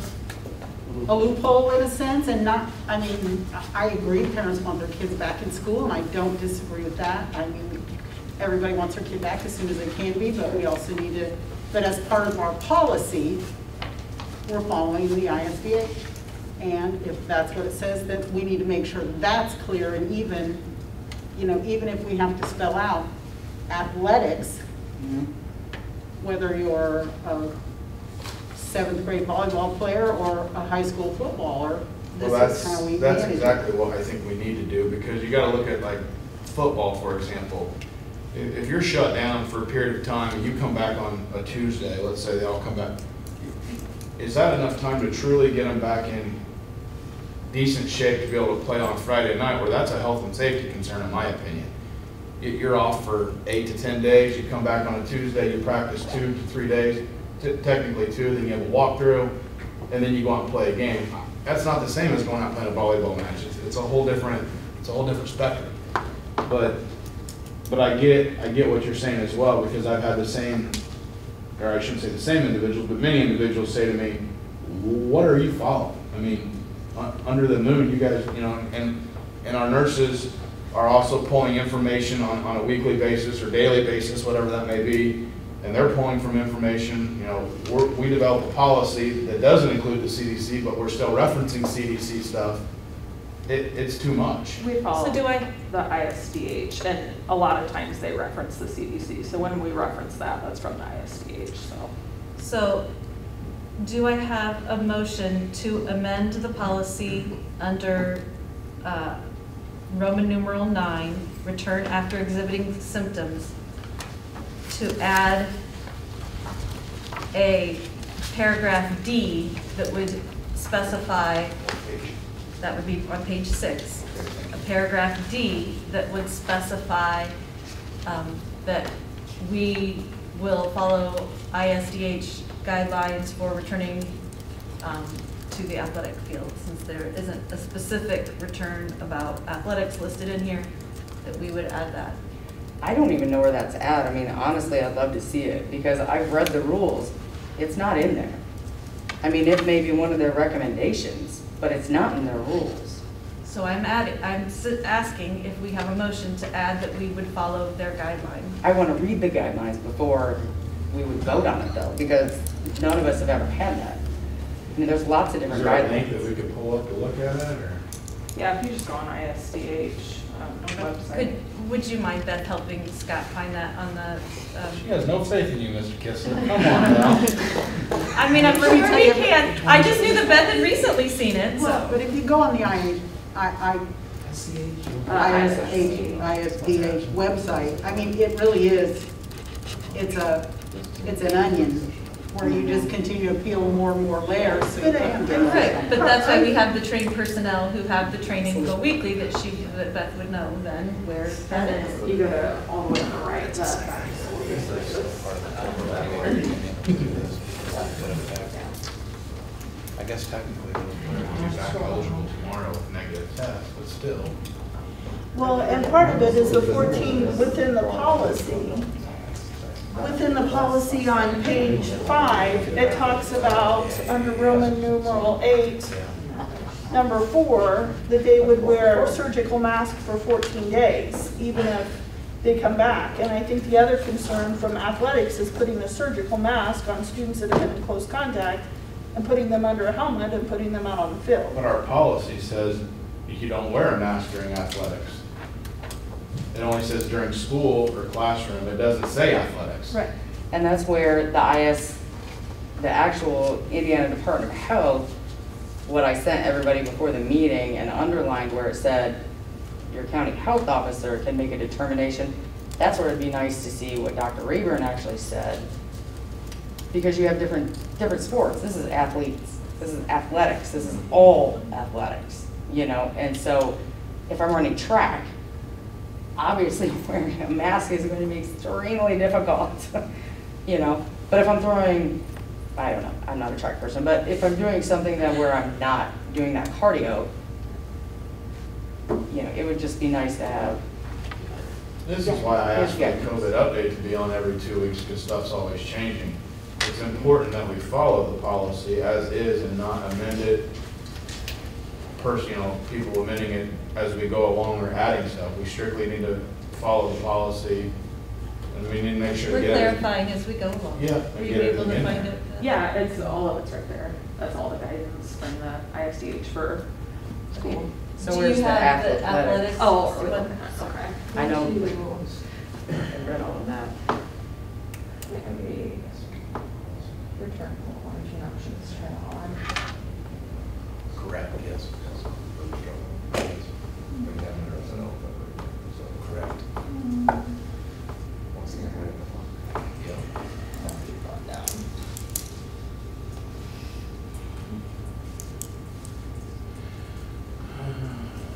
a loophole in a sense and not, I mean, I I agree, parents want their kids back in school and I don't disagree with that. I mean, everybody wants their kid back as soon as they can be, but we also need to, but as part of our policy, we're following the ISBA. And if that's what it says, then we need to make sure that's clear and even, you know, even if we have to spell out athletics, mm-hmm. whether you're a seventh grade volleyball player or a high school footballer, this Well, is how that's, we that's exactly what I think we need to do, because you gotta look at like football, for example. If, you're shut down for a period of time and you come back on a Tuesday, let's say they all come back, is that enough time to truly get them back in decent shape to be able to play on Friday night, where that's a health and safety concern, in my opinion? You- You're off for eight to 10 days, you come back on a Tuesday, you practice two to three days, technically two, then you have a walkthrough, and then you go out and play a game. That's not the same as going out and playing a volleyball match. It's, it's a whole different, it's a whole different spectrum. But, but I get, I get what you're saying as well, because I've had the same, or I shouldn't say the same individuals, but many individuals say to me, what are you following? I mean, under the moon, you guys, you know, and, and our nurses are also pulling information on, on a weekly basis or daily basis, whatever that may be, and they're pulling from information, you know, we're, we develop a policy that doesn't include the CDC, but we're still referencing CDC stuff, it, it's too much. We follow So do I, the ISDH, and a lot of times they reference the CDC. So when we reference that, that's from the ISDH, so. so do I have a motion to amend the policy under uh, Roman numeral nine, return after exhibiting symptoms, to add a paragraph D that would specify, that would be on page six, a paragraph D that would specify um, that we will follow ISDH guidelines for returning um, to the athletic field, since there isn't a specific return about athletics listed in here, that we would add that. I don't even know where that's at. I mean, honestly, I'd love to see it because I've read the rules. It's not in there. I mean, it may be one of their recommendations, but it's not in their rules. So I'm adding, I'm asking if we have a motion to add that we would follow their guideline. I want to read the guidelines before we would vote on it though, because none of us have ever had that. I mean, there's lots of different Is different there a link that guidelines. we could pull up to look at it, or? Yeah, if you just go on ISDH um, website. Could, would you mind Beth helping Scott find that on the, She um, has no faith in you, Mr. Kissler. Come on now. I mean, I'm sure tell you- can. I just knew that Beth had recently seen it, Well, so. but if you go on the I, I, I, ISH, ISDH website, I mean, it really is, it's a, it's an onion where you just continue to peel more and more layers. so you can get Right, but that's why we have the trained personnel who have the training go weekly that she, that Beth would know then where that is. You go all the way to the right, the I guess technically, they'll be back eligible tomorrow with negative tests, but still. Well, and part of it is the 14 within the policy. Within the policy on page five, it talks about, under Roman numeral eight, number four, that they would wear a surgical mask for 14 days, even if they come back. And I think the other concern from athletics is putting a surgical mask on students that have been in close contact and putting them under a helmet and putting them out on the field. But our policy says you don't wear a mask during athletics. It only says during school or classroom, it doesn't say athletics. Right. And that's where the IS, the actual Indiana Department of Health, what I sent everybody before the meeting and underlined where it said, your county health officer can make a determination. That's where it'd be nice to see what Dr. Rayburn actually said. Because you have different, different sports. This is athletes, this is athletics, this is all athletics, you know? And so if I'm running track, obviously <laughs> wearing a mask is going to be extremely difficult, <laughs> you know. But if I'm throwing, I don't know, I'm not a track person, but if I'm doing something that where I'm not doing that cardio, you know, it would just be nice to have. This is why I asked for the COVID update to be on every two weeks, because stuff's always changing. It's important that we follow the policy as is and not amend it. Person, you know, people amending it as we go along or adding stuff. We strictly need to follow the policy, and we need to make sure We're to get it. clarifying as we go along. Yeah, Were I you able to find it? Yeah, it's, all of it's right there. That's all the guidance from the ISDH for school. So Do where's you the have the athletics? athletics? Oh, are we one? looking at- okay. I know. I read all of that. Maybe return quarantine options, turn on. Correct, yes. Correct.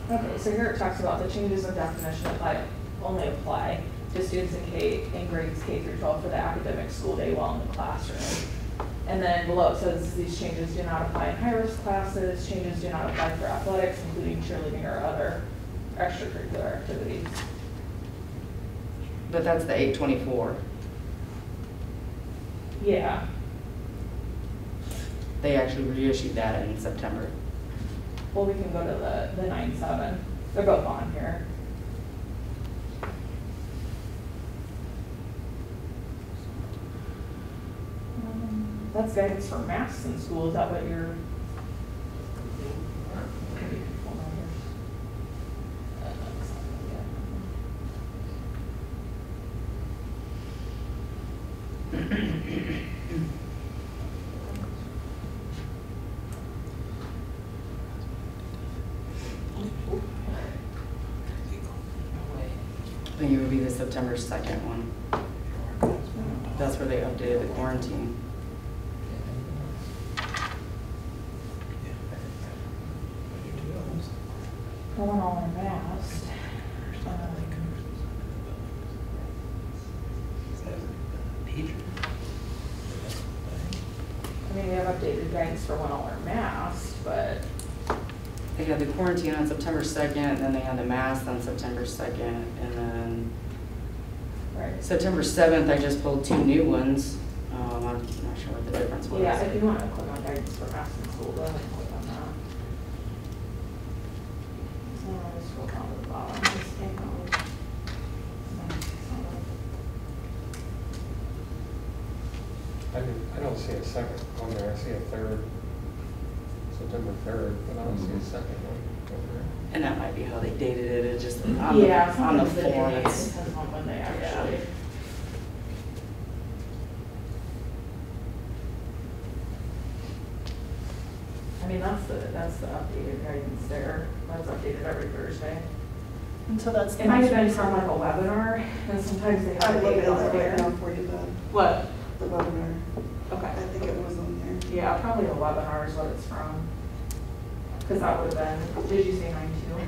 Okay, so here it talks about the changes in definition apply, only apply to students in K, in grades K through twelve for the academic school day while in the classroom. And then below it says these changes do not apply in high-risk classes, changes do not apply for athletics, including cheerleading or other extracurricular activities. But that's the eight twenty-four. Yeah. They actually reissued that in September. Well, we can go to the, the nine seven. They're both on here. That's guidance for masks in school, is that what you're September second one. That's where they updated the quarantine. One all masked. I mean, we have updated guidance for when all are masked, but They had the quarantine on September second, and then they had the mask on September second, and then Right. September seventh, I just pulled two new ones. Um, I'm not sure what the difference was. Yeah, if you want to click on guidance for masks school, go ahead and click on that. So I'll just scroll down to the bottom, just take out. I don't, I don't see a second one there, I see a third, September third, but I don't see a second one over there. And that might be how they dated it, it just, on the, Yeah, on the sometimes the form, date it's, depends on when they actually. I mean, that's the, that's the updated guidance there, that's updated every Thursday. And so that's. It might have most been recent. from like a webinar, and sometimes they have a looked date at on it right there. now for you, the, What? the webinar. Okay. I think it was on there. Yeah, probably a webinar is what it's from. Because that would have been, did you say nine two?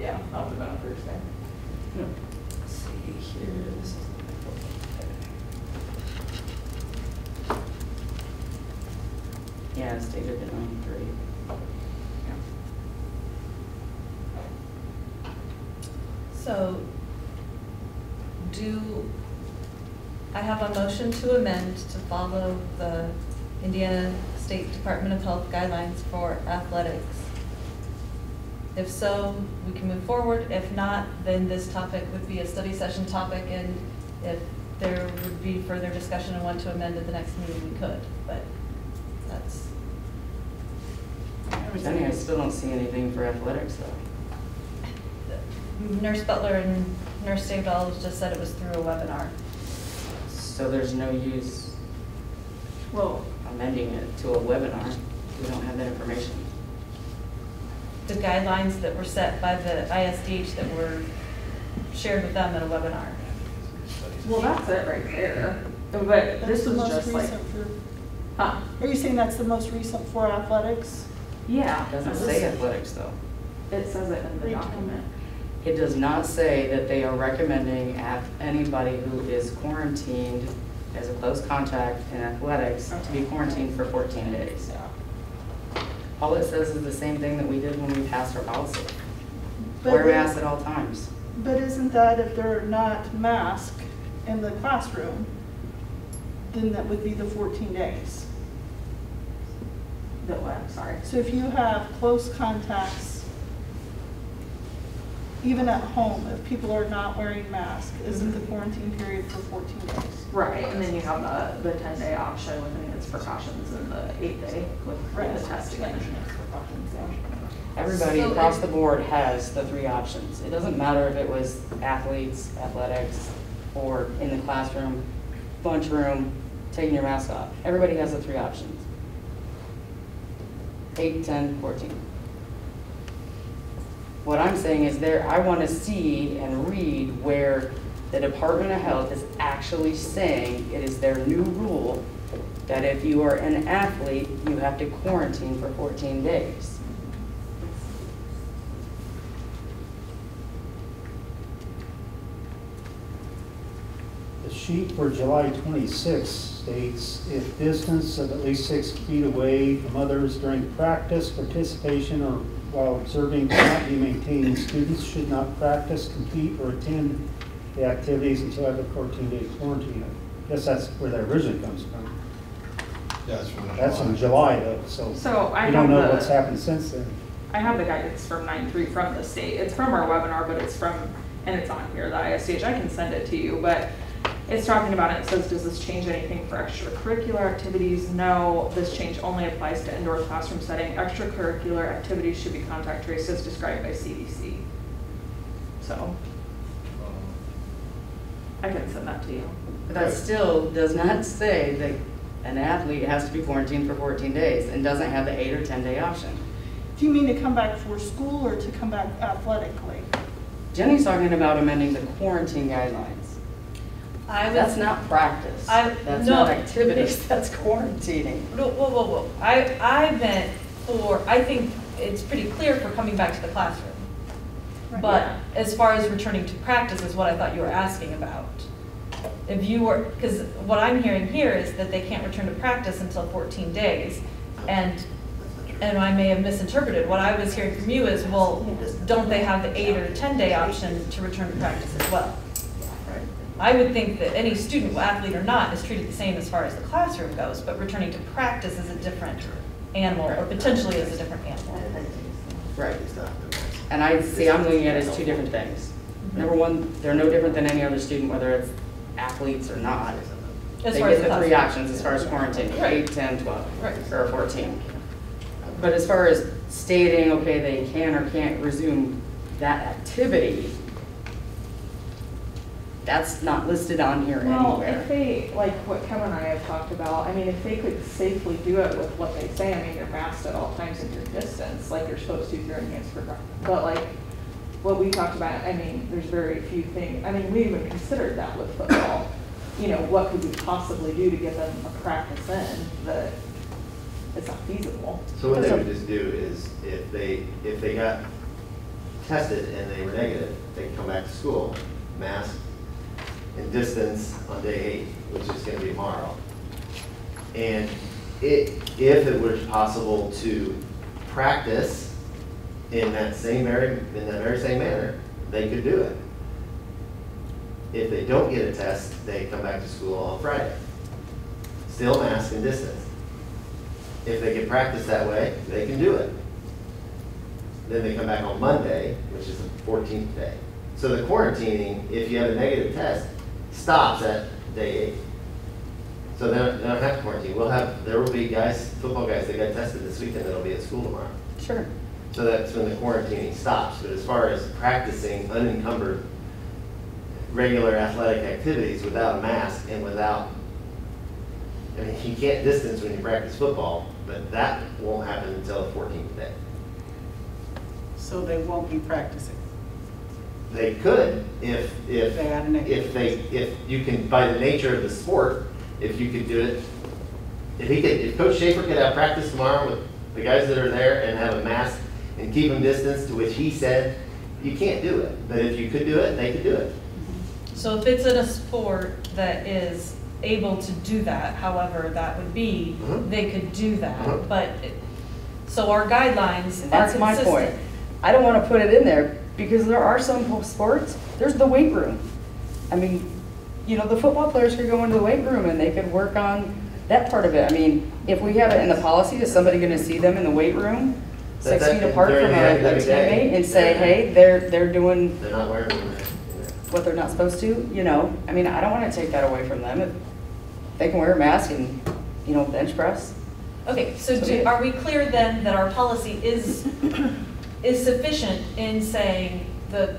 Yeah, that would have been a Thursday. let's see here, this is. Yeah, it's dated the ninety-three. Yeah. So, do, I have a motion to amend to follow the Indiana State Department of Health guidelines for athletics. If so, we can move forward. If not, then this topic would be a study session topic, and if there would be further discussion and want to amend at the next meeting, we could, but that's, I still don't see anything for athletics though. Nurse Butler and Nurse Davidall just said it was through a webinar. So there's no use Well, amending it to a webinar. We don't have that information. the guidelines that were set by the ISDH that were shared with them at a webinar. well, that's it right there. But That's this was just like, for- huh? Are you saying that's the most recent for athletics? Yeah. It doesn't say athletics though. It says it in the Read. document. It does not say that they are recommending at anybody who is quarantined as a close contact in athletics to be quarantined for 14 days. All it says is the same thing that we did when we passed our policy. But Wear masks at all times. But isn't that if they're not masked in the classroom, then that would be the 14 days? The what, sorry. So if you have close contacts, even at home, if people are not wearing masks, isn't the quarantine period for 14 days? Right, and then you have the, the ten day option with enhanced precautions and the eight day with Right. the testing and enhanced precautions, yeah. Everybody So across the board has the three options. It doesn't matter if it was athletes, athletics, or in the classroom, lunchroom, taking your mask off. Everybody has the three options. Eight, 10, 14. What I'm saying is there, I want to see and read where the Department of Health is actually saying it is their new rule that if you are an athlete, you have to quarantine for 14 days. The sheet for July 26 states, if distance of at least six feet away from others during practice, participation, or while observing cannot be maintained, students should not practice, compete, or attend the activities until after 14-day quarantine. I guess that's where that originally comes from. That's from. That's in July though, so So I we don't have know the- what's happened since then. I have the guidance from nine three from the state. It's from our webinar, but it's from and it's on here, the ISDH, I can send it to you, but it's talking about it, it says, does this change anything for extracurricular activities? No, this change only applies to indoor classroom setting. Extracurricular activities should be contact traced as described by CDC. So, I can send that to you. But that still does not say that an athlete has to be quarantined for 14 days and doesn't have the eight or 10 day option. Do you mean to come back for school or to come back athletically? Jenny's talking about amending the quarantine guidelines. I was. That's not practice. I- That's no. not activities, <laughs> that's quarantining. No, whoa, whoa, whoa. I, I meant for, I think it's pretty clear for coming back to the classroom. But Yeah. as far as returning to practice is what I thought you were asking about. If you were, because what I'm hearing here is that they can't return to practice until 14 days. And, and I may have misinterpreted. What I was hearing from you is, well, don't they have the eight or 10 day option to return to practice as well? I would think that any student, athlete or not, is treated the same as far as the classroom goes, but returning to practice is a different animal, or potentially is a different animal. Right. And I see, I'm looking at it as two different things. Mm-hmm. Number one, they're no different than any other student, whether it's athletes or not. As They far as get the three options as far as quarantine, Right. eight, 10, 12, Right. or 14. But as far as stating, okay, they can or can't resume that activity, that's not listed on here Well, if they, like what Kevin and I have talked about, I mean, if they could safely do it with what they say, I mean, you're masked at all times and your distance, like you're supposed to if you're in Hansford. But like, what we talked about, I mean, there's very few things, I mean, we even considered that with football. You know, what could we possibly do to get them a practice in that it's not feasible? So what they would just do is, if they, if they got tested and they were negative, they could come back to school, mask and distance on day eight, which is gonna be tomorrow. And it, if it was possible to practice in that same very, in that very same manner, they could do it. If they don't get a test, they come back to school on Friday. Still mask and distance. If they can practice that way, they can do it. Then they come back on Monday, which is the fourteenth day. So the quarantining, if you have a negative test, stops at day eight. So they don't, they don't have to quarantine. We'll have, there will be guys, football guys that got tested this weekend that'll be at school tomorrow. Sure. So that's when the quarantining stops. But as far as practicing unencumbered, regular athletic activities without a mask and without, I mean, you can't distance when you practice football, but that won't happen until the fourteenth day. So they won't be practicing. They could if, if, They had a negative. if they, if you can, by the nature of the sport, if you could do it, if he could, if Coach Schaefer could have practice tomorrow with the guys that are there and have a mask and keep them distance, to which he said, you can't do it. But if you could do it, they could do it. So if it's in a sport that is able to do that, however that would be, Mhm. they could do that. Mhm. But, it- so our guidelines And are that's my point. I don't want to put it in there because there are some sports, there's the weight room. I mean, you know, the football players could go into the weight room and they could work on that part of it. I mean, if we have it in the policy, is somebody going to see them in the weight room? Six That's feet apart from a a teammate and say, hey, they're, they're doing They're not wearing what they're not supposed to, you know? I mean, I don't want to take that away from them. If They can wear a mask and, you know, bench press. Okay, so So do, are we clear then that our policy is, is sufficient in saying the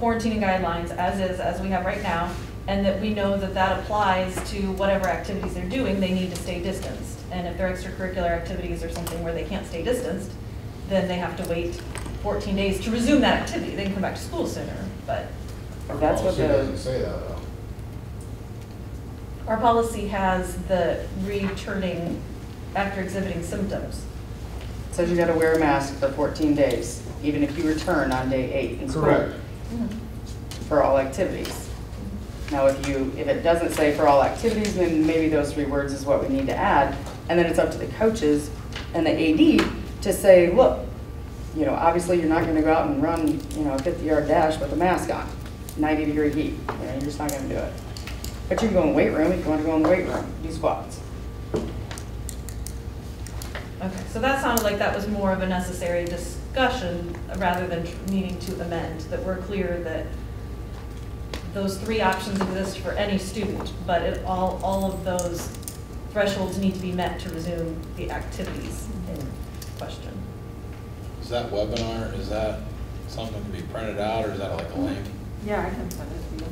quarantining guidelines as is, as we have right now, and that we know that that applies to whatever activities they're doing, they need to stay distanced? And if their extracurricular activities or something where they can't stay distanced, then they have to wait 14 days to resume that activity. They can come back to school sooner, but That's what Policy the, doesn't say that though. our policy has the returning after exhibiting symptoms. Says you got to wear a mask for 14 days, even if you return on day eight in school. Correct. For all activities. Now, if you, if it doesn't say for all activities, then maybe those three words is what we need to add. And then it's up to the coaches and the AD to say, look, you know, obviously you're not going to go out and run, you know, a 50-yard dash with a mask on, 90 degree heat. You know, you're just not going to do it. But you can go in the weight room if you want to go in the weight room, do squats. Okay, so that sounded like that was more of a necessary discussion rather than needing to amend, that we're clear that those three options exist for any student, but it, all, all of those thresholds need to be met to resume the activities in question. Is that webinar, is that something to be printed out, or is that like a link? Yeah, I can send it to you.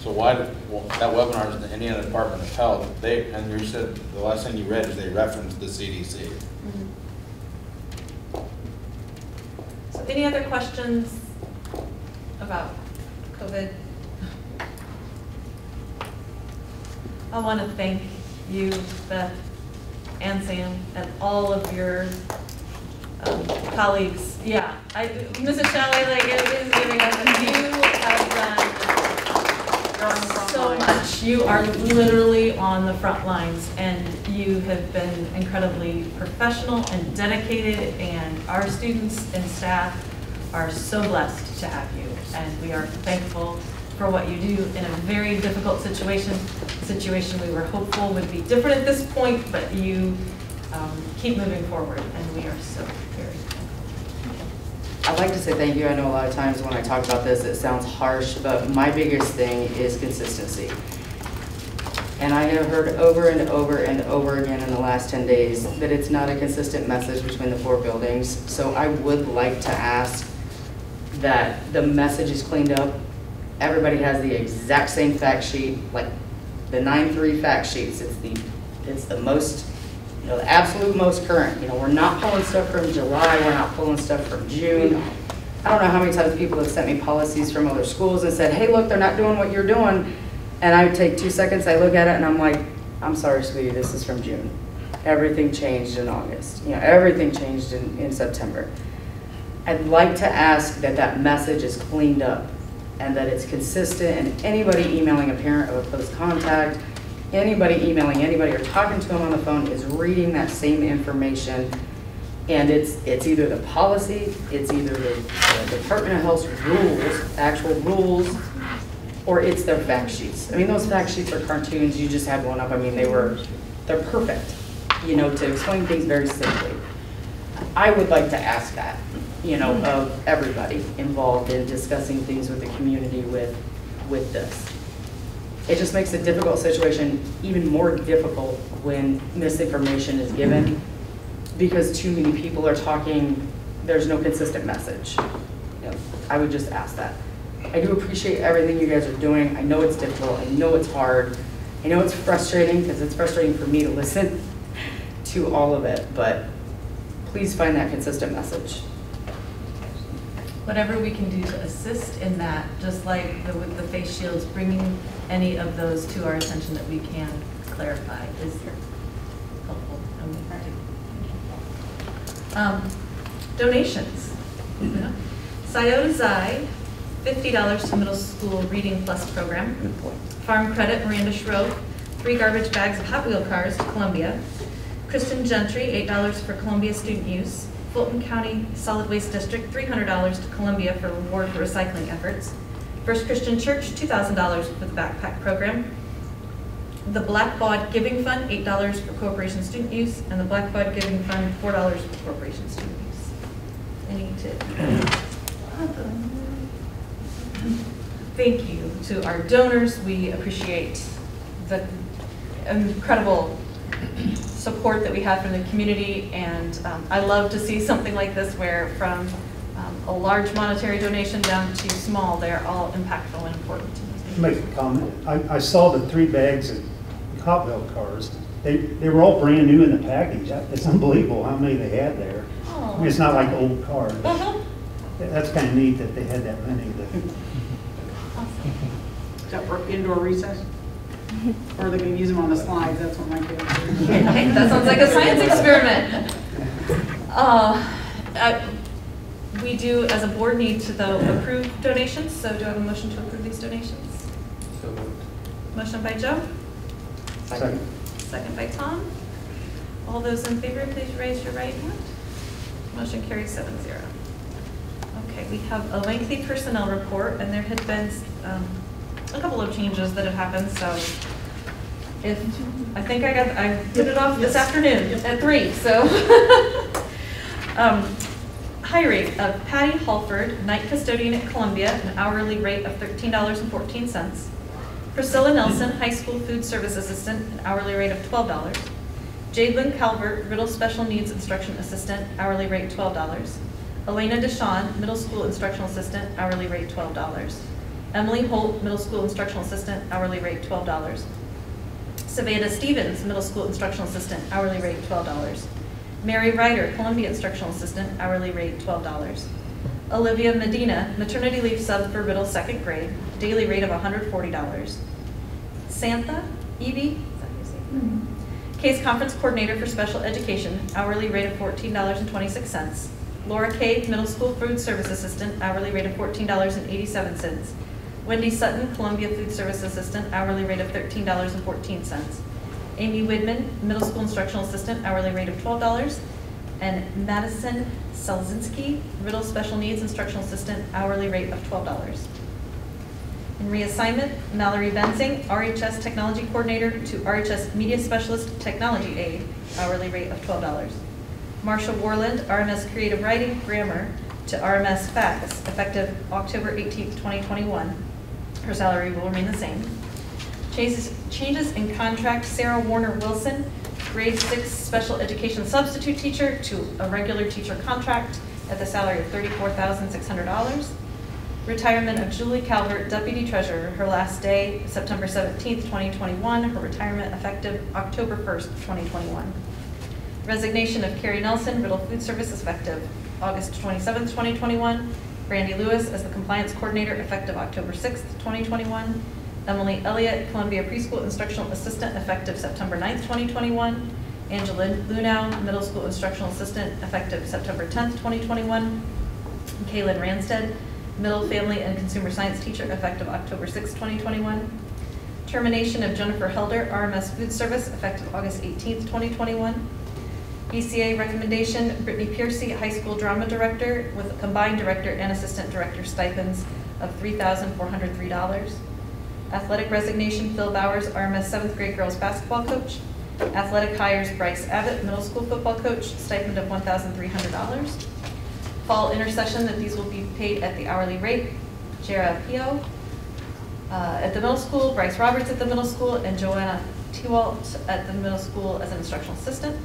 So why, did- well, that webinar is the Indiana Department of Health, they, and you said, the last thing you read is they referenced the CDC. So any other questions about COVID? I want to thank you, Beth, and Sam, and all of your um, colleagues. Yeah, I, Mrs. Shelley, like, it is giving us, you have so much. You are literally on the front lines, and you have been incredibly professional and dedicated, and our students and staff are so blessed to have you, and we are thankful for what you do in a very difficult situation, a situation we were hopeful would be different at this point, but you um, keep moving forward, and we are so. I'd like to say thank you. I know a lot of times when I talk about this, it sounds harsh, but my biggest thing is consistency. And I have heard over and over and over again in the last 10 days that it's not a consistent message between the four buildings. So I would like to ask that the message is cleaned up. Everybody has the exact same fact sheet, like the 9-3 fact sheets. It's the, it's the most, know, the absolute most current. You know, we're not pulling stuff from July, we're not pulling stuff from June. I don't know how many times people have sent me policies from other schools and said, hey, look, they're not doing what you're doing. And I take two seconds, I look at it and I'm like, I'm sorry, sweetie, this is from June. Everything changed in August. You know, everything changed in, in September. I'd like to ask that that message is cleaned up and that it's consistent and anybody emailing a parent of a close contact, anybody emailing anybody or talking to them on the phone is reading that same information. And it's, it's either the policy, it's either the the Department of Health's rules, actual rules, or it's their fact sheets. I mean, those fact sheets are cartoons, you just had one up, I mean, they were, they're perfect, you know, to explain things very simply. I would like to ask that, you know, of everybody involved in discussing things with the community with, with this. It just makes a difficult situation even more difficult when misinformation is given mm-hmm. because too many people are talking, there's no consistent message. You know, I would just ask that. I do appreciate everything you guys are doing. I know it's difficult, I know it's hard. I know it's frustrating because it's frustrating for me to <laughs> listen to all of it, but please find that consistent message. whatever we can do to assist in that, just like the, with the face shields, bringing any of those to our attention that we can clarify is helpful. and we do. Um, Donations. Zai, fifty dollars to middle school reading plus program. Farm Credit, Miranda Schroep, three garbage bags of Hot Wheel cars to Columbia. Kristen Gentry, eight dollars for Columbia student use. Fulton County Solid Waste District, three hundred dollars to Columbia for reward for recycling efforts. First Christian Church, two thousand dollars for the backpack program. The Blackbaud Giving Fund, eight dollars for corporation student use, and the Blackbaud Giving Fund, four dollars for corporation student use. Any to? <coughs> Thank you to our donors. We appreciate the incredible support that we have from the community, and um, I love to see something like this where from a large monetary donation down to small, they're all impactful and important. Make a comment. I, I saw the three bags of Hot Wheel cars. They, they were all brand new in the package. It's unbelievable how many they had there. I mean, it's not like old cars. Uh-huh. That's kind of neat that they had that many. that- Is that for indoor recess? <laughs> Or are they gonna use them on the slides? That's what my kids do. <laughs> That sounds like a science <laughs> experiment. Uh, I- We do, as a board, need to though approve donations, so do I have a motion to approve these donations? So moved. Motion by Joe, Second. second by Tom. All those in favor, please raise your right hand. Motion carries seven zero. Okay, we have a lengthy personnel report, and there had been um, a couple of changes that had happened, so if, I think I got, I put it off this afternoon at three, so. <laughs> Um, Hiring of Patty Halford, night custodian at Columbia, an hourly rate of $13.14. Priscilla Nelson, high school food service assistant, an hourly rate of $12. Jadlyn Calvert, middle special needs instruction assistant, hourly rate $12. Elena Deshawn, middle school instructional assistant, hourly rate $12. Emily Holt, middle school instructional assistant, hourly rate $12. Savannah Stevens, middle school instructional assistant, hourly rate $12. Mary Ryder, Columbia instructional assistant, hourly rate $12. Olivia Medina, maternity leave sub for middle second grade, daily rate of $140. Santha Evie, is that how you say it? Mm-hmm. Case conference coordinator for special education, hourly rate of $14.26. Laura Cave, middle school food service assistant, hourly rate of $14.87. Wendy Sutton, Columbia food service assistant, hourly rate of $13.14. Amy Widman, middle school instructional assistant, hourly rate of $12. And Madison Selzinski, Riddle special needs instructional assistant, hourly rate of $12. In reassignment, Mallory Benzing, RHS Technology Coordinator to RHS Media Specialist Technology Aide, hourly rate of $12. Marsha Warland, RMS Creative Writing Grammar to RMS FACS, effective October 18th, 2021. Her salary will remain the same. Changes changes in contract, Sarah Warner Wilson, grade six special education substitute teacher to a regular teacher contract at the salary of $34,600. Retirement of Julie Calvert, Deputy Treasurer, her last day, September 17th, 2021, her retirement effective October 1st, 2021. Resignation of Carrie Nelson, Riddle Food Service, effective August 27th, 2021. Brandy Lewis as the Compliance Coordinator, effective October 6th, 2021. Emily Elliott, Columbia Preschool Instructional Assistant, effective September 9th, 2021. Angela Lunau, Middle School Instructional Assistant, effective September 10th, 2021. Kaylin Ranstead, Middle Family and Consumer Science Teacher, effective October 6th, 2021. Termination of Jennifer Helder, RMS Food Service, effective August 18th, 2021. BCA recommendation, Brittany Piercy, High School Drama Director, with a combined Director and Assistant Director stipends of $3,403. Athletic resignation, Phil Bowers, RMS seventh grade girls basketball coach. Athletic hires, Bryce Abbott, middle school football coach, stipend of $1,300. Fall intercession, that these will be paid at the hourly rate. Jara Pio uh, at the middle school, Bryce Roberts at the middle school, and Joanna Tewalt at the middle school as an instructional assistant.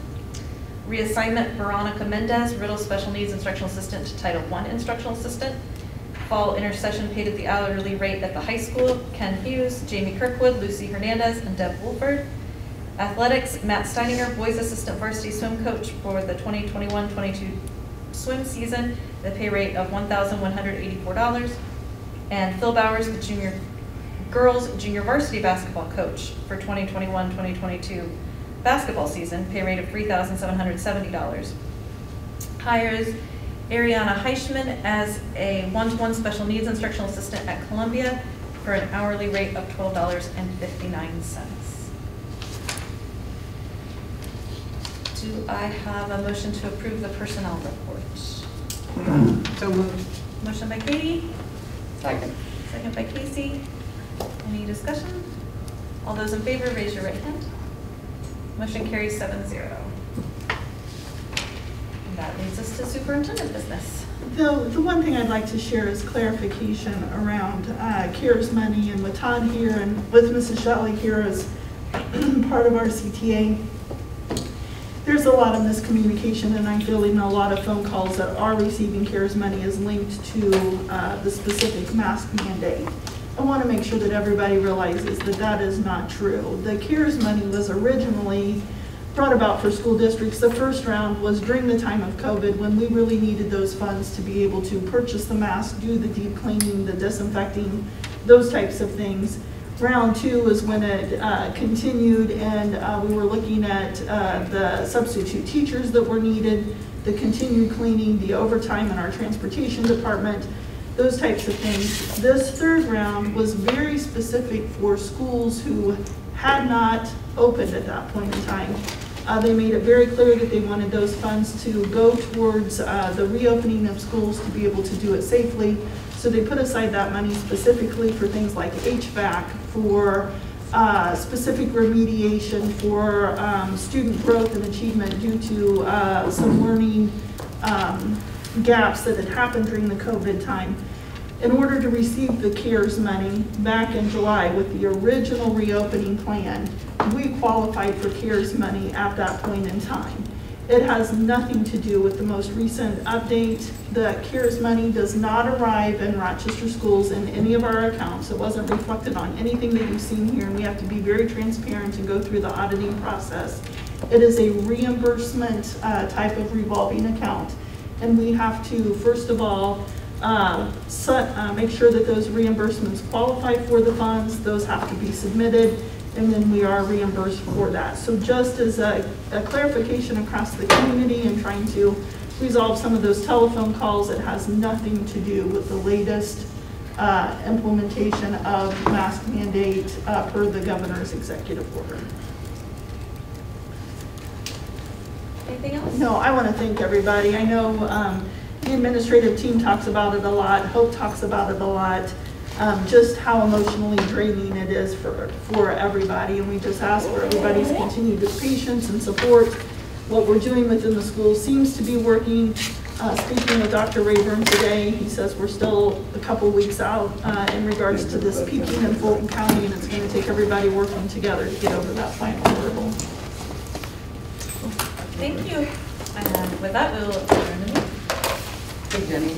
Reassignment, Veronica Mendez, Riddle Special Needs Instructional Assistant to Title I Instructional Assistant. Fall intercession paid at the hourly rate at the high school, Ken Hughes, Jamie Kirkwood, Lucy Hernandez, and Deb Wolford. Athletics, Matt Steininger, Boys Assistant Varsity Swim Coach for the 2021-22 swim season, the pay rate of $1,184. And Phil Bowers, the junior girls junior varsity basketball coach for 2021-2022 basketball season, pay rate of $3,770. Hires Ariana Heischman as a one-to-one special needs instructional assistant at Columbia for an hourly rate of $12.59. Do I have a motion to approve the personnel report? <clears throat> So moved. Motion by Katie, Second. second by Casey. Any discussion? All those in favor, raise your right hand. Motion carries seven zero. That leads us to superintendent business. The, the one thing I'd like to share is clarification around uh, CARES money and with Todd here and with Mrs. Shelley here as <clears throat> part of our CTA. There's a lot of miscommunication and I'm fielding a lot of phone calls that are receiving CARES money is linked to uh, the specific mask mandate. I want to make sure that everybody realizes that that is not true. The CARES money was originally brought about for school districts. The first round was during the time of COVID when we really needed those funds to be able to purchase the masks, do the deep cleaning, the disinfecting, those types of things. Round two was when it uh, continued and uh, we were looking at uh, the substitute teachers that were needed, the continued cleaning, the overtime in our transportation department, those types of things. This third round was very specific for schools who had not opened at that point in time. Uh, they made it very clear that they wanted those funds to go towards uh, the reopening of schools to be able to do it safely. So they put aside that money specifically for things like HVAC, for uh, specific remediation, for um, student growth and achievement due to uh, some learning um, gaps that had happened during the COVID time. In order to receive the CARES money back in July with the original reopening plan, we qualified for CARES money at that point in time. It has nothing to do with the most recent update. The CARES money does not arrive in Rochester schools in any of our accounts. It wasn't reflected on anything that you've seen here, and we have to be very transparent and go through the auditing process. It is a reimbursement uh, type of revolving account, and we have to, first of all, set, uh, make sure that those reimbursements qualify for the funds, those have to be submitted, and then we are reimbursed for that. So just as a a clarification across the community and trying to resolve some of those telephone calls, it has nothing to do with the latest uh, implementation of mask mandate uh, per the governor's executive order. Anything else? No, I want to thank everybody. I know um, the administrative team talks about it a lot, Hope talks about it a lot, um, just how emotionally draining it is for, for everybody. And we just ask for everybody's continued patience and support. What we're doing within the school seems to be working. Uh, Speaking with Dr. Rayburn today, he says we're still a couple weeks out uh, in regards to this peaking in Fulton County, and it's going to take everybody working together to get over that final hurdle. Thank you. And with that, we'll adjourn the meeting. Hey Jenny.